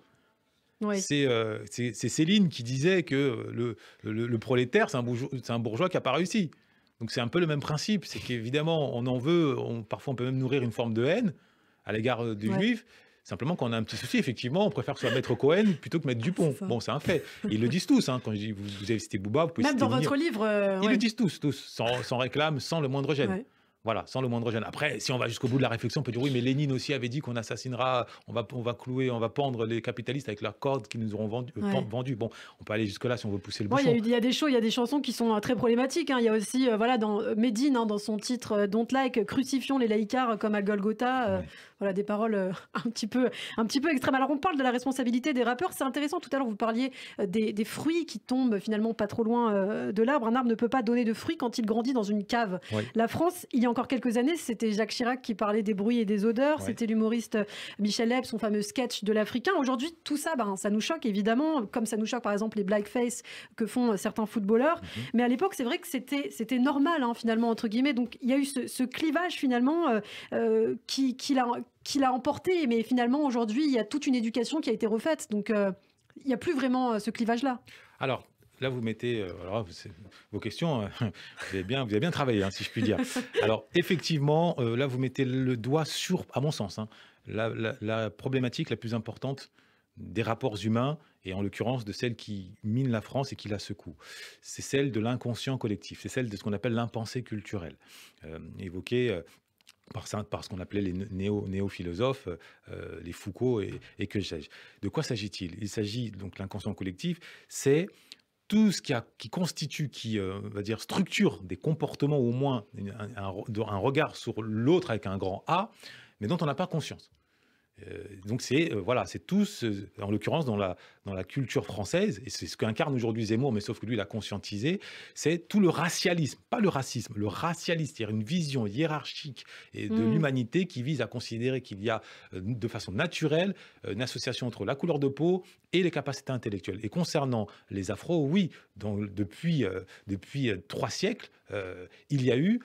Euh, c'est Céline qui disait que le, le, prolétaire, c'est un, un, bourgeois qui n'a pas réussi. Donc c'est un peu le même principe, c'est qu'évidemment on en veut, on, parfois on peut même nourrir une forme de haine à l'égard euh, du juif, Simplement, quand on a un petit souci, effectivement, on préfère que ce soit Maître Cohen plutôt que Maître Dupont. Bon, c'est un fait. ils le disent tous. Hein. Quand je dis, vous, vous avez cité Bouba, vous pouvez Même dans votre livre. ils le disent tous, tous, sans, sans réclame, sans le moindre gêne. Voilà, sans le moindre gêne. Après, si on va jusqu'au bout de la réflexion, on peut dire oui, mais Lénine aussi avait dit qu'on assassinera, on va, on va clouer, on va pendre les capitalistes avec leurs cordes qu'ils nous auront vendu, euh, Bon, on peut aller jusque-là si on veut pousser le bouchon. Il y, a des shows, il y a des chansons qui sont euh, très problématiques. Hein. Il y a aussi, euh, voilà, dans Medine, hein, dans son titre Don't Like, crucifions les laïcars comme à Golgotha voilà, des paroles euh, un, petit peu, un petit peu extrêmes. Alors, on parle de la responsabilité des rappeurs. C'est intéressant. Tout à l'heure, vous parliez euh, des, fruits qui tombent finalement pas trop loin euh, de l'arbre. Un arbre ne peut pas donner de fruits quand il grandit dans une cave. La France, il y a encore quelques années, c'était Jacques Chirac qui parlait des bruits et des odeurs. C'était l'humoriste Michel Leb, son fameux sketch de l'Africain. Aujourd'hui, tout ça, ben, ça nous choque évidemment, comme ça nous choque par exemple les blackface que font certains footballeurs. Mhm. Mais à l'époque, c'est vrai que c'était normal hein, finalement entre guillemets. Donc il y a eu ce, clivage finalement qui, qui, l'a, qui l'a emporté. Mais finalement, aujourd'hui, il y a toute une éducation qui a été refaite. Donc, euh, il n'y a plus vraiment euh, ce clivage-là. Alors, là, vous mettez euh, alors, vos questions, vous, avez bien, vous avez bien travaillé, hein, si je puis dire. Alors, effectivement, là, vous mettez le doigt sur, à mon sens, hein, la, problématique la plus importante des rapports humains, et en l'occurrence de celle qui mine la France et qui la secoue. C'est celle de l'inconscient collectif, c'est celle de ce qu'on appelle l'impensée culturelle. évoquée par, ce qu'on appelait les néo-philosophes, euh, les Foucault et, et que sais-je. De quoi s'agit-il? Il, s'agit donc l'inconscient collectif, c'est tout ce qui, a, qui constitue, qui euh, va dire structure des comportements, au moins un regard sur l'autre avec un grand A, mais dont on n'a pas conscience. Euh, donc c'est euh, voilà, c'est tous, en l'occurrence dans la, dans la culture française, et c'est ce qu'incarne aujourd'hui Zemmour, mais sauf que lui il a conscientisé, c'est tout le racialisme, pas le racisme, le racialisme, c'est-à-dire une vision hiérarchique et de mmh. l'humanité qui vise à considérer qu'il y a euh, de façon naturelle une association entre la couleur de peau et les capacités intellectuelles. Et concernant les afros, oui, depuis, depuis trois siècles, il y a eu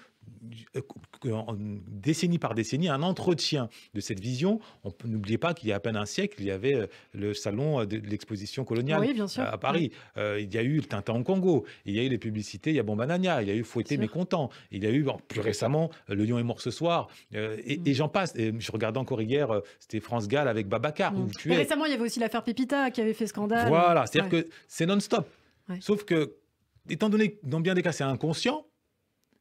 décennie par décennie, un entretien de cette vision. On n'oubliez pas qu'il y a à peine un siècle, il y avait euh, le salon de l'exposition coloniale à Paris. Euh, il y a eu le Tintin en Congo, il y a eu les publicités, il y a Bombanania, il y a eu Fouetté mécontent, il y a eu plus récemment Le Lion est mort ce soir, euh, et, mm. j'en passe. Et je regardais encore hier, c'était France Gall avec Babacar. Mm. Et récemment, il y avait aussi l'affaire Pépita qui avait fait scandale. Voilà, c'est-à-dire que c'est non-stop. Sauf que, étant donné que dans bien des cas, c'est inconscient,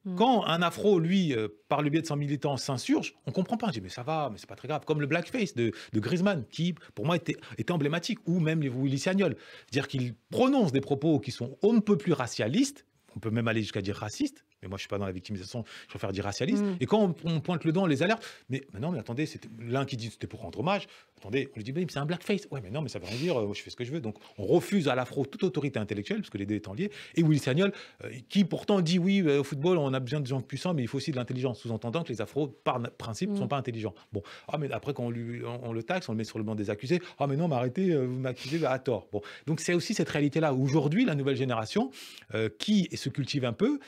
Mm. Quand un afro, lui, euh, par le biais de son militant, s'insurge, on comprend pas. On dit, mais ça va, mais c'est pas très grave. Comme le blackface de, de Griezmann, qui, pour moi, était, était emblématique, ou même les Willy Sagnol. C'est-à-dire qu'il prononce des propos qui sont on ne peut plus racialistes, on peut même aller jusqu'à dire racistes, mais moi je suis pas dans la victimisation, je préfère dire racialiste. Mm. Et quand on, pointe le doigt, on les alerte. Mais, non, mais attendez, c'était l'un qui dit c'était pour rendre hommage. Attendez, on lui dit mais c'est un blackface. Ouais, mais non, mais ça veut rien dire. je fais ce que je veux. Donc on refuse à l'afro toute autorité intellectuelle parce que les deux étant liés. Et Willy Sagnol, euh, qui pourtant dit oui, euh, au football on a besoin de gens puissants, mais il faut aussi de l'intelligence, sous-entendant que les afros par principe ne sont mm. pas intelligents. Bon, ah mais après quand on, lui, on, le taxe, on le met sur le banc des accusés. Ah mais non, mais arrêtez, euh, vous m'accusez à tort. Bon, donc c'est aussi cette réalité là. Aujourd'hui, la nouvelle génération qui se cultive un peu euh,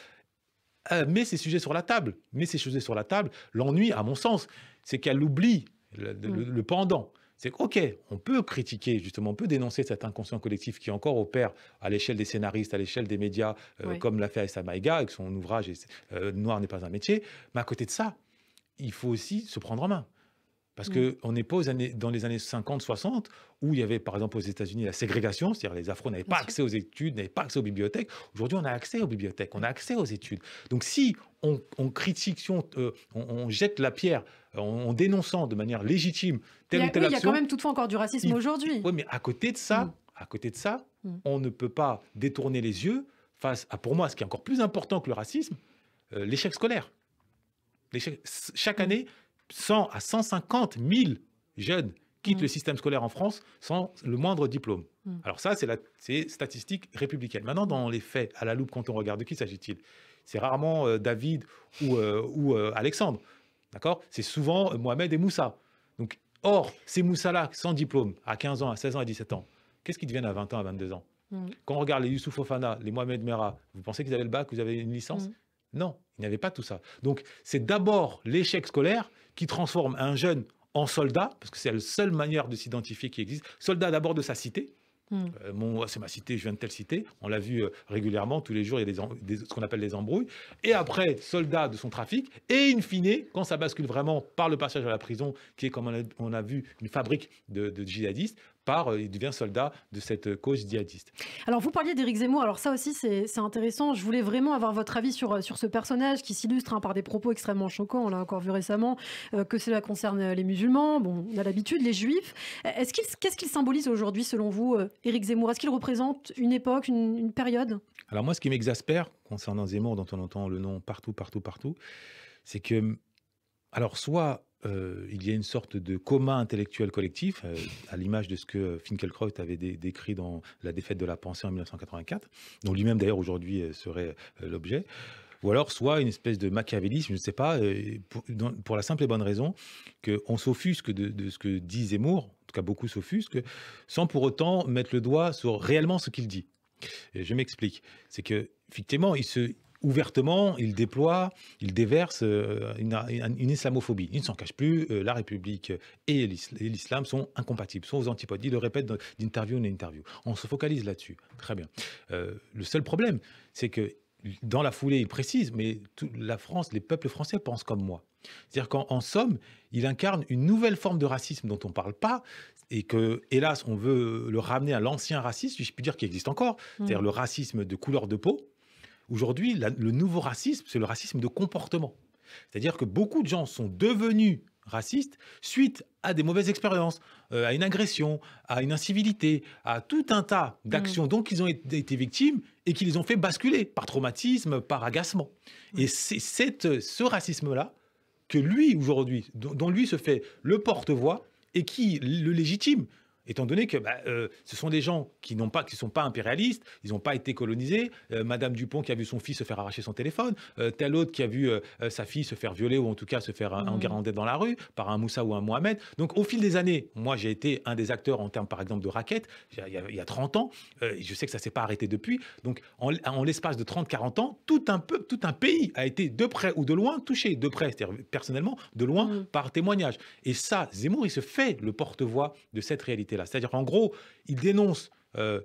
met ces sujets sur la table. Met ces sujets sur la table. L'ennui, à mon sens, c'est qu'elle oublie le, mm. pendant. C'est OK, on peut critiquer, justement, on peut dénoncer cet inconscient collectif qui encore opère à l'échelle des scénaristes, à l'échelle des médias, euh, comme l'a fait Issa Maïga avec son ouvrage euh, Noir n'est pas un métier. Mais à côté de ça, il faut aussi se prendre en main. Parce mm. qu'on n'est pas dans les années 50-60 où il y avait, par exemple, aux États-Unis, la ségrégation, c'est-à-dire les Afros n'avaient pas accès aux études, n'avaient pas accès aux bibliothèques. Aujourd'hui, on a accès aux bibliothèques, on a accès aux études. Donc, si on, critique, si euh, on, jette la pierre en, dénonçant de manière légitime telle ou telle action... Il y a quand même toutefois encore du racisme aujourd'hui. Oui, mais à côté de ça, mm. à côté de ça, mm. on ne peut pas détourner les yeux face à, pour moi, ce qui est encore plus important que le racisme, euh, l'échec scolaire. Chaque année, 100 à 150 000 jeunes quittent le mm. système scolaire en France sans le moindre diplôme. Mm. Alors ça, c'est la statistique républicaine. Maintenant, dans les faits, à la loupe, quand on regarde de qui s'agit-il? C'est rarement euh, David ou, euh, ou euh, Alexandre. D'accord? C'est souvent Mohamed et Moussa. Donc, or, ces Moussa-là, sans diplôme, à 15 ans, à 16 ans, à 17 ans, qu'est-ce qu'ils deviennent à 20 ans, à 22 ans? Mm. Quand on regarde les Youssouf Ofana, les Mohamed Merah, vous pensez qu'ils avaient le bac, vous avez une licence? Non, ils n'avaient pas tout ça. Donc, c'est d'abord l'échec scolaire qui transforme un jeune en soldat, parce que c'est la seule manière de s'identifier qui existe. Soldat d'abord de sa cité, Hmm. Euh, c'est ma cité, je viens de telle cité. On l'a vu euh, régulièrement, tous les jours, il y a des, ce qu'on appelle des embrouilles. Et après, soldat de son trafic. Et in fine, quand ça bascule vraiment par le passage à la prison, qui est, comme on a, vu, une fabrique de, de djihadistes, part, euh, il devient soldat de cette cause djihadiste. Alors, vous parliez d'Éric Zemmour. Alors, ça aussi, c'est intéressant. Je voulais vraiment avoir votre avis sur, sur ce personnage qui s'illustre hein, par des propos extrêmement choquants. On l'a encore vu récemment, que cela concerne les musulmans. Bon, on a l'habitude, les juifs. Qu'est-ce qu'il symbolise aujourd'hui, selon vous, Éric Zemmour? Est-ce qu'il représente une époque, une, période? Alors moi, ce qui m'exaspère concernant Zemmour, dont on entend le nom partout, partout, partout, c'est que, alors soit euh, il y a une sorte de coma intellectuel collectif, euh, à l'image de ce que Finkielkraut avait décrit dans La défaite de la pensée en 1984, dont lui-même d'ailleurs aujourd'hui euh, serait l'objet, ou alors soit une espèce de machiavélisme, je ne sais pas, pour, la simple et bonne raison qu'on s'offusque de, de, ce que dit Zemmour, en tout cas beaucoup s'offusquent, sans pour autant mettre le doigt sur réellement ce qu'il dit. je m'explique. C'est que effectivement, il se, ouvertement, il déploie, il déverse euh, une, islamophobie. Il ne s'en cache plus, euh, la République et l'islam sont incompatibles, sont aux antipodes. Il le répète d'interview en interview. On se focalise là-dessus. Très bien. Euh, le seul problème, c'est que dans la foulée, il précise, mais la France, les peuples français pensent comme moi. C'est-à-dire qu'en somme, il incarne une nouvelle forme de racisme dont on ne parle pas, et que, hélas, on veut le ramener à l'ancien racisme, si je puis dire, qui existe encore, c'est-à-dire mmh. le racisme de couleur de peau. Aujourd'hui, le nouveau racisme, c'est le racisme de comportement. C'est-à-dire que beaucoup de gens sont devenus racistes suite à des mauvaises expériences, euh, à une agression, à une incivilité, à tout un tas d'actions mmh. dont ils ont été victimes et qui les ont fait basculer par traumatisme, par agacement. Et c'est ce racisme-là que lui, aujourd'hui, dont lui se fait le porte-voix et qui le légitime étant donné que bah, euh, ce sont des gens qui n'ont pas, qui sont pas impérialistes, ils n'ont pas été colonisés. Euh, Madame Dupont qui a vu son fils se faire arracher son téléphone, euh, tel autre qui a vu sa fille se faire violer ou en tout cas se faire mmh. enguerrander dans la rue par un Moussa ou un Mohamed. Donc au fil des années, moi j'ai été un des acteurs en termes par exemple de raquettes il y a, il y a 30 ans. je sais que ça s'est pas arrêté depuis. Donc en, en l'espace de 30-40 ans, tout un peu, tout un pays a été de près ou de loin touché, de près, c'est-à-dire personnellement, de loin mmh. par témoignage. Et ça, Zemmour, il se fait le porte-voix de cette réalité. C'est-à-dire, en gros, il dénonce. Euh,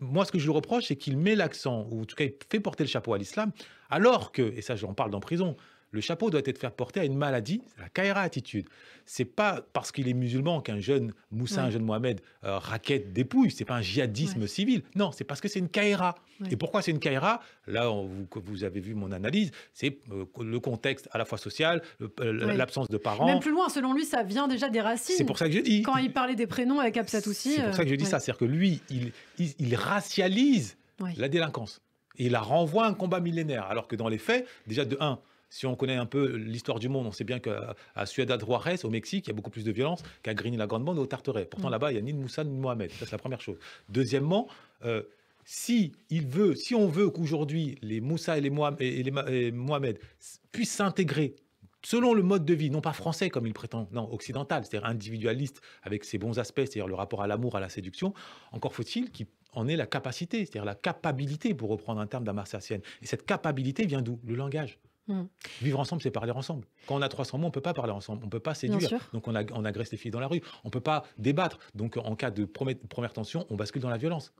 moi, ce que je lui reproche, c'est qu'il met l'accent, ou en tout cas, il fait porter le chapeau à l'islam, alors que, et ça, j'en parle dans prison, le chapeau doit être fait porter à une maladie, la kaira attitude. C'est pas parce qu'il est musulman qu'un jeune Moussa, un jeune Mohamed euh, raquette dépouille. C'est pas un djihadisme civil. Non, c'est parce que c'est une kaira. Et pourquoi c'est une kaira Là, vous, vous, avez vu mon analyse. C'est euh, le contexte à la fois social, euh, l'absence de parents. Même plus loin, selon lui, ça vient déjà des racines. C'est pour ça que je dis. Quand il parlait des prénoms avec Absat aussi. C'est pour ça que je dis ça. C'est-à-dire que lui, il, il, racialise la délinquance. Et il la renvoie à un combat millénaire. Alors que dans les faits, déjà de 1, si on connaît un peu l'histoire du monde, on sait bien qu'à Ciudad Juarez, au Mexique, il y a beaucoup plus de violence qu'à Grigny-la-Grande-Bande ou au Tarteret. Pourtant, mm. là-bas, il n'y a ni de Moussa ni de Mohamed. Ça, c'est la première chose. Deuxièmement, euh, si, il veut, si on veut qu'aujourd'hui, les Moussa et les, Mohamed, puissent s'intégrer selon le mode de vie, non pas français comme il prétend, non, occidental, c'est-à-dire individualiste avec ses bons aspects, c'est-à-dire le rapport à l'amour, à la séduction, encore faut-il qu'il en ait la capacité, c'est-à-dire la capacité, pour reprendre un terme d'Amartya Et cette capacité vient d'où? Le langage. Hmm. Vivre ensemble, c'est parler ensemble. Quand on a 300 mots, on ne peut pas parler ensemble, on ne peut pas séduire. Donc on, on, agresse les filles dans la rue, on ne peut pas débattre. Donc en cas de première tension, on bascule dans la violence.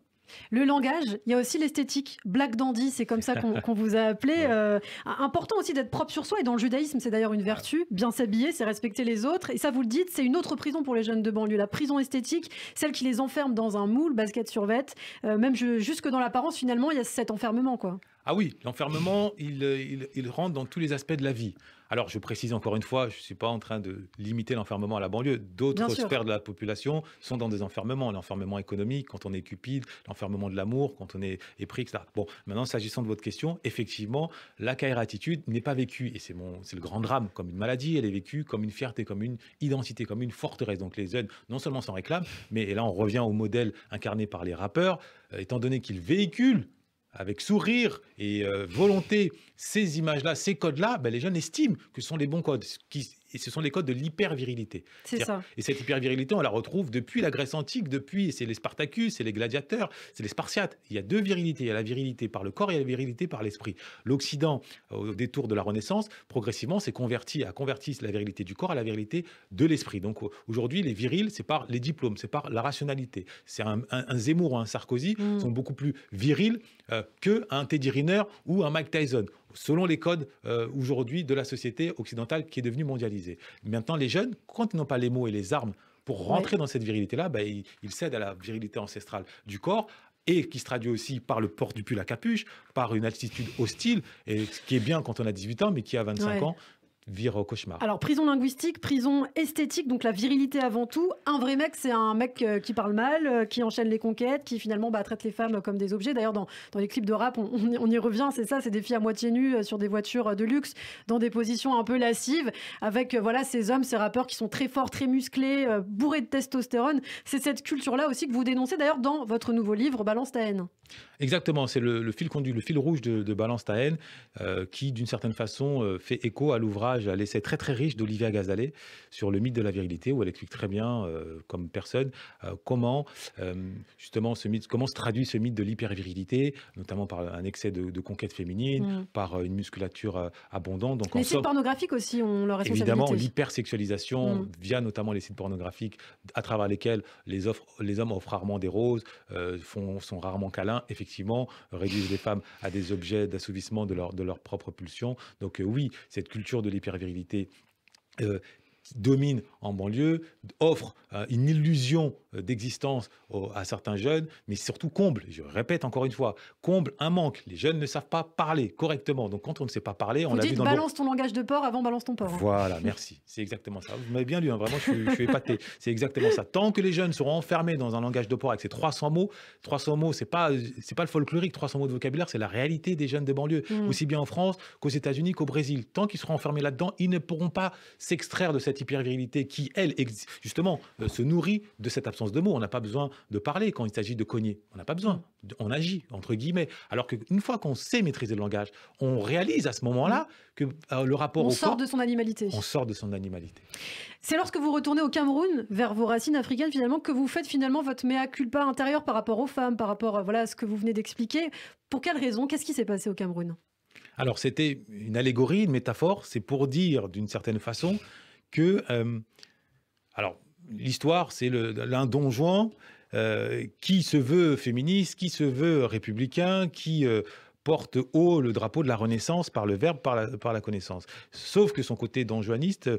Le langage, il y a aussi l'esthétique. Black dandy, c'est comme ça qu'on vous a appelé. Euh, important aussi d'être propre sur soi. Et dans le judaïsme, c'est d'ailleurs une vertu. Bien s'habiller, c'est respecter les autres. Et ça, vous le dites, c'est une autre prison pour les jeunes de banlieue. La prison esthétique, celle qui les enferme dans un moule, basket sur vête. Euh, même jusque dans l'apparence, finalement, il y a cet enfermement. quoi. Ah oui, l'enfermement, il, il rentre dans tous les aspects de la vie. Alors, je précise encore une fois, je ne suis pas en train de limiter l'enfermement à la banlieue. D'autres sphères de la population sont dans des enfermements. L'enfermement économique, quand on est cupide, l'enfermement de l'amour, quand on est épris, etc. Bon, maintenant, s'agissant de votre question, effectivement, la attitude n'est pas vécue, et c'est le grand drame, comme une maladie, elle est vécue comme une fierté, comme une identité, comme une forteresse. Donc les jeunes, non seulement s'en réclament, mais et là, on revient au modèle incarné par les rappeurs, euh, étant donné qu'ils véhiculent avec sourire et euh, volonté ces images-là, ces codes-là, ben, les jeunes estiment que ce sont les bons codes. Qui, et ce sont les codes de l'hypervirilité. C'est ça. Et cette hypervirilité, on la retrouve depuis la Grèce antique, depuis, c'est les Spartacus, c'est les gladiateurs, c'est les Spartiates. Il y a deux virilités. Il y a la virilité par le corps et la virilité par l'esprit. L'Occident, au détour de la Renaissance, progressivement s'est converti, a converti la virilité du corps à la virilité de l'esprit. Donc aujourd'hui, les virils, c'est par les diplômes, c'est par la rationalité. C'est un, Zemmour ou un Sarkozy mm. sont beaucoup plus virils euh, qu'un Teddy Riner ou un Mike Tyson selon les codes euh, aujourd'hui de la société occidentale qui est devenue mondialisée. Maintenant, les jeunes, quand ils n'ont pas les mots et les armes pour rentrer dans cette virilité-là, bah, ils, cèdent à la virilité ancestrale du corps et qui se traduit aussi par le port du pull à capuche, par une attitude hostile, et ce qui est bien quand on a 18 ans, mais qui a 25 ans, vire au cauchemar. Alors, prison linguistique, prison esthétique, donc la virilité avant tout. Un vrai mec, c'est un mec euh, qui parle mal, euh, qui enchaîne les conquêtes, qui finalement bah, traite les femmes comme des objets. D'ailleurs, dans, dans, les clips de rap, on, y revient, c'est ça, c'est des filles à moitié nues euh, sur des voitures de luxe, dans des positions un peu lascives, avec voilà ces hommes, ces rappeurs qui sont très forts, très musclés, bourrés de testostérone. C'est cette culture-là aussi que vous dénoncez d'ailleurs dans votre nouveau livre, Balance ta haine. Exactement, c'est le, fil conduit, le fil rouge de, Balance ta haine, qui d'une certaine façon fait écho à l'ouvrage à l'essai très très riche d'Olivia Gazalet sur le mythe de la virilité, où elle explique très bien, euh, comme personne, euh, comment euh, justement ce mythe, comment se traduit ce mythe de l'hypervirilité, notamment par un excès de, conquête féminine, mm. par une musculature abondante. Donc les sites pornographiques aussi ont leur responsabilité. Évidemment, l'hypersexualisation mm. via notamment les sites pornographiques, à travers lesquels les, offres, les hommes offrent rarement des roses, font, sont rarement câlins, effectivement, réduisent les femmes à des objets d'assouvissement de leur, de leur propre pulsion. Donc oui, cette culture de euh, domine en banlieue, offre euh, une illusion d'existence à certains jeunes, mais surtout comble, je répète encore une fois, comble un manque. Les jeunes ne savent pas parler correctement. Donc quand on ne sait pas parler, on l'a vu dans balance ton langage de porc avant balance ton porc. Hein. Voilà, merci. C'est exactement ça. Vous m'avez bien lu, hein. vraiment, je suis, épaté. C'est exactement ça. Tant que les jeunes seront enfermés dans un langage de porc avec ces 300 mots, 300 mots, c'est pas c'est pas le folklorique, 300 mots de vocabulaire, c'est la réalité des jeunes de banlieue, mm. aussi bien en France qu'aux États-Unis qu'au Brésil. Tant qu'ils seront enfermés là-dedans, ils ne pourront pas s'extraire de cette hypervirilité qui, elle, justement, euh, se nourrit de cette absence de mots. On n'a pas besoin de parler quand il s'agit de cogner. On n'a pas besoin. On agit, entre guillemets. Alors qu'une fois qu'on sait maîtriser le langage, on réalise à ce moment-là que euh, le rapport on au sort de son animalité. On sort de son animalité. C'est lorsque vous retournez au Cameroun, vers vos racines africaines, finalement, que vous faites finalement votre mea culpa intérieur par rapport aux femmes, par rapport voilà, à ce que vous venez d'expliquer. Pour quelle raison? Qu'est-ce qui s'est passé au Cameroun? Alors c'était une allégorie, une métaphore, c'est pour dire d'une certaine façon que euh, alors, l'histoire, c'est l'un don Juan euh, qui se veut féministe, qui se veut républicain, qui euh, porte haut le drapeau de la Renaissance par le verbe, par la, connaissance. Sauf que son côté donjuaniste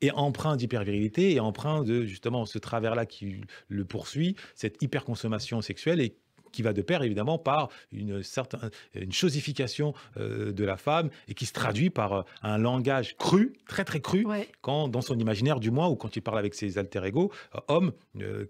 est empreint d'hypervirilité et empreint de justement ce travers-là qui le poursuit, cette hyperconsommation sexuelle et qui va de pair évidemment par une certaine une chosification euh, de la femme et qui se traduit par euh, un langage cru, très très cru, quand dans son imaginaire du moins ou quand il parle avec ses alter ego euh, hommes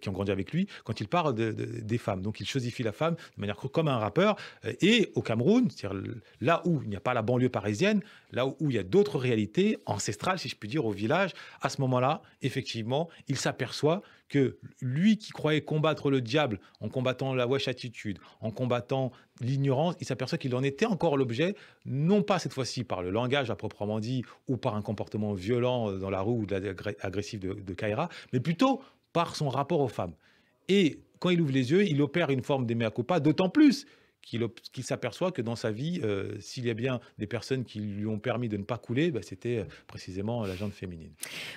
qui ont grandi avec lui, quand il parle de, des femmes. Donc il chosifie la femme de manière crue comme un rappeur. et au Cameroun, c'est-à-dire là où il n'y a pas la banlieue parisienne, là où, il y a d'autres réalités ancestrales, si je puis dire, au village, à ce moment-là, effectivement, il s'aperçoit que lui qui croyait combattre le diable en combattant la wesh attitude, en combattant l'ignorance, il s'aperçoit qu'il en était encore l'objet, non pas cette fois-ci par le langage à proprement dit ou par un comportement violent dans la rue ou agressif de, de Kaira, mais plutôt par son rapport aux femmes. Et quand il ouvre les yeux, il opère une forme culpa, d'autant plus qu'il s'aperçoit que dans sa vie, euh, s'il y a bien des personnes qui lui ont permis de ne pas couler, bah, c'était euh, précisément la gente féminine.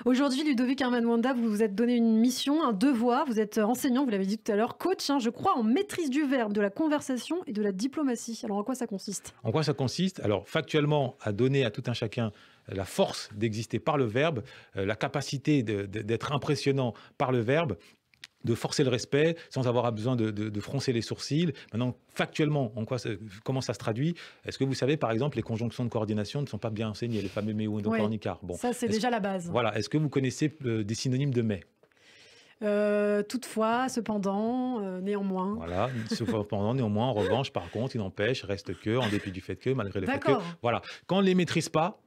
Aujourd'hui, Ludovic Armand-Wanda, vous vous êtes donné une mission, un devoir. Vous êtes enseignant, vous l'avez dit tout à l'heure, coach, hein, je crois, en maîtrise du verbe, de la conversation et de la diplomatie. Alors, en quoi ça consiste? En quoi ça consiste? Alors, factuellement, à donner à tout un chacun la force d'exister par le verbe, euh, la capacité d'être impressionnant par le verbe de forcer le respect sans avoir besoin de, froncer les sourcils. Maintenant, factuellement, en quoi comment ça se traduit? Est-ce que vous savez, par exemple, les conjonctions de coordination ne sont pas bien enseignées, les fameux mais ou oui, Bon, ça, c'est déjà la base. Voilà. Est-ce que vous connaissez euh, des synonymes de mais? Euh, toutefois, cependant, euh, néanmoins. Voilà, cependant, néanmoins, en revanche, par contre, il n'empêche, reste que, en dépit du fait que, malgré le fait que. Voilà. Quand on ne les maîtrise pas,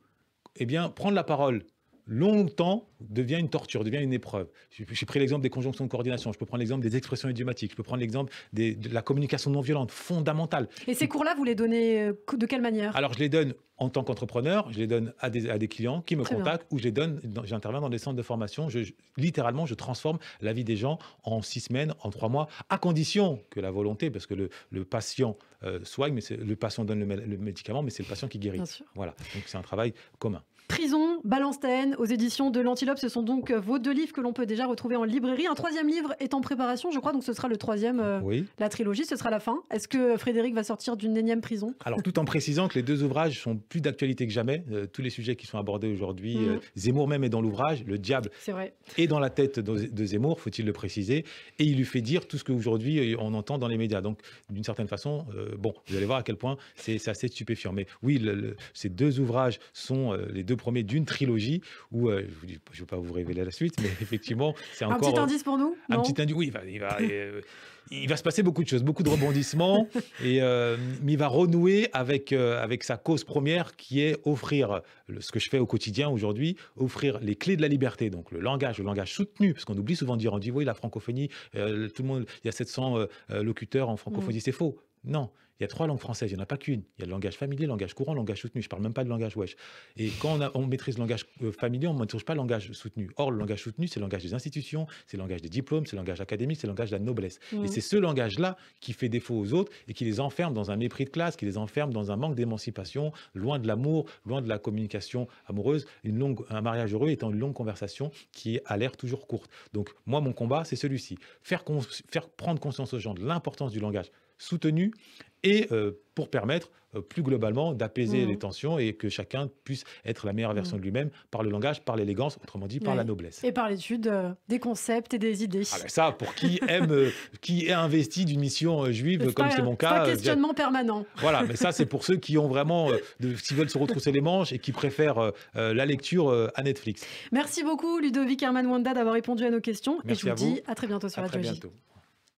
eh bien, prendre la parole longtemps devient une torture, devient une épreuve. J'ai pris l'exemple des conjonctions de coordination, je peux prendre l'exemple des expressions idiomatiques, je peux prendre l'exemple de la communication non violente, fondamentale. Et ces cours-là, vous les donnez euh, de quelle manière? Alors, je les donne en tant qu'entrepreneur, je les donne à des, à des clients qui me contactent ou je les donne, j'interviens dans des centres de formation. Je, littéralement, je transforme la vie des gens en six semaines, en trois mois, à condition que la volonté, parce que le, le patient euh, soigne, mais le patient donne le, le médicament, mais c'est le patient qui guérit. Voilà, donc c'est un travail commun. Prison, Balanstein, aux éditions de l'Antilope. Ce sont donc euh, vos deux livres que l'on peut déjà retrouver en librairie. Un troisième livre est en préparation, je crois, donc ce sera le troisième, euh, oui. la trilogie, ce sera la fin. Est-ce que Frédéric va sortir d'une énième prison? Alors, tout en précisant que les deux ouvrages sont plus d'actualité que jamais. Euh, tous les sujets qui sont abordés aujourd'hui, mhm. Zemmour même est dans l'ouvrage, le diable vrai. est dans la tête de, Zemmour, faut-il le préciser, et il lui fait dire tout ce qu'aujourd'hui on entend dans les médias. Donc, d'une certaine façon, bon, vous allez voir à quel point c'est assez stupéfiant. Mais oui, ces deux ouvrages sont les deux premiers d'une trilogie où, euh, je ne vais pas vous révéler la suite, mais effectivement, c'est encore... Un petit indice pour nous Un petit indice, oui, il va, il, va, euh, il va, se passer beaucoup de choses, beaucoup de rebondissements, et euh, il va renouer avec, avec sa cause première qui est offrir ce que je fais au quotidien aujourd'hui, offrir les clés de la liberté, donc le langage, le langage soutenu, parce qu'on oublie souvent de dire, on dit, oui, la francophonie, tout le monde, il y a 700 locuteurs en francophonie, mmh. c'est faux. Non, il y a trois langues françaises, il n'y en a pas qu'une. Il y a le langage familier, le langage courant, le langage soutenu. Je ne parle même pas de langage wesh. Et quand on, maîtrise le langage euh, familier, on ne maîtrise pas le langage soutenu. Or, le langage soutenu, c'est le langage des institutions, c'est le langage des diplômes, c'est le langage académique, c'est le langage de la noblesse. Et mmh. c'est ce langage-là qui fait défaut aux autres et qui les enferme dans un mépris de classe, qui les enferme dans un manque d'émancipation, loin de l'amour, loin de la communication amoureuse. Une longue, un mariage heureux étant une longue conversation qui a l'air toujours courte. Donc, moi, mon combat, c'est celui-ci. Faire, faire prendre conscience aux gens de l'importance du langage soutenu et euh, pour permettre euh, plus globalement d'apaiser les mmh. tensions et que chacun puisse être la meilleure version mmh. de lui-même par le langage, par l'élégance, autrement dit par la noblesse. Et par l'étude euh, des concepts et des idées. Ah ben ça, pour qui aime, qui est investi d'une mission juive, comme c'est mon cas. un questionnement permanent. Voilà, mais ça c'est pour ceux qui ont vraiment, s'ils veulent se retrousser les manches et qui préfèrent la lecture à Netflix. Merci beaucoup Ludovic Herman Wanda d'avoir répondu à nos questions et je vous, dis à très bientôt sur à Radio très bientôt.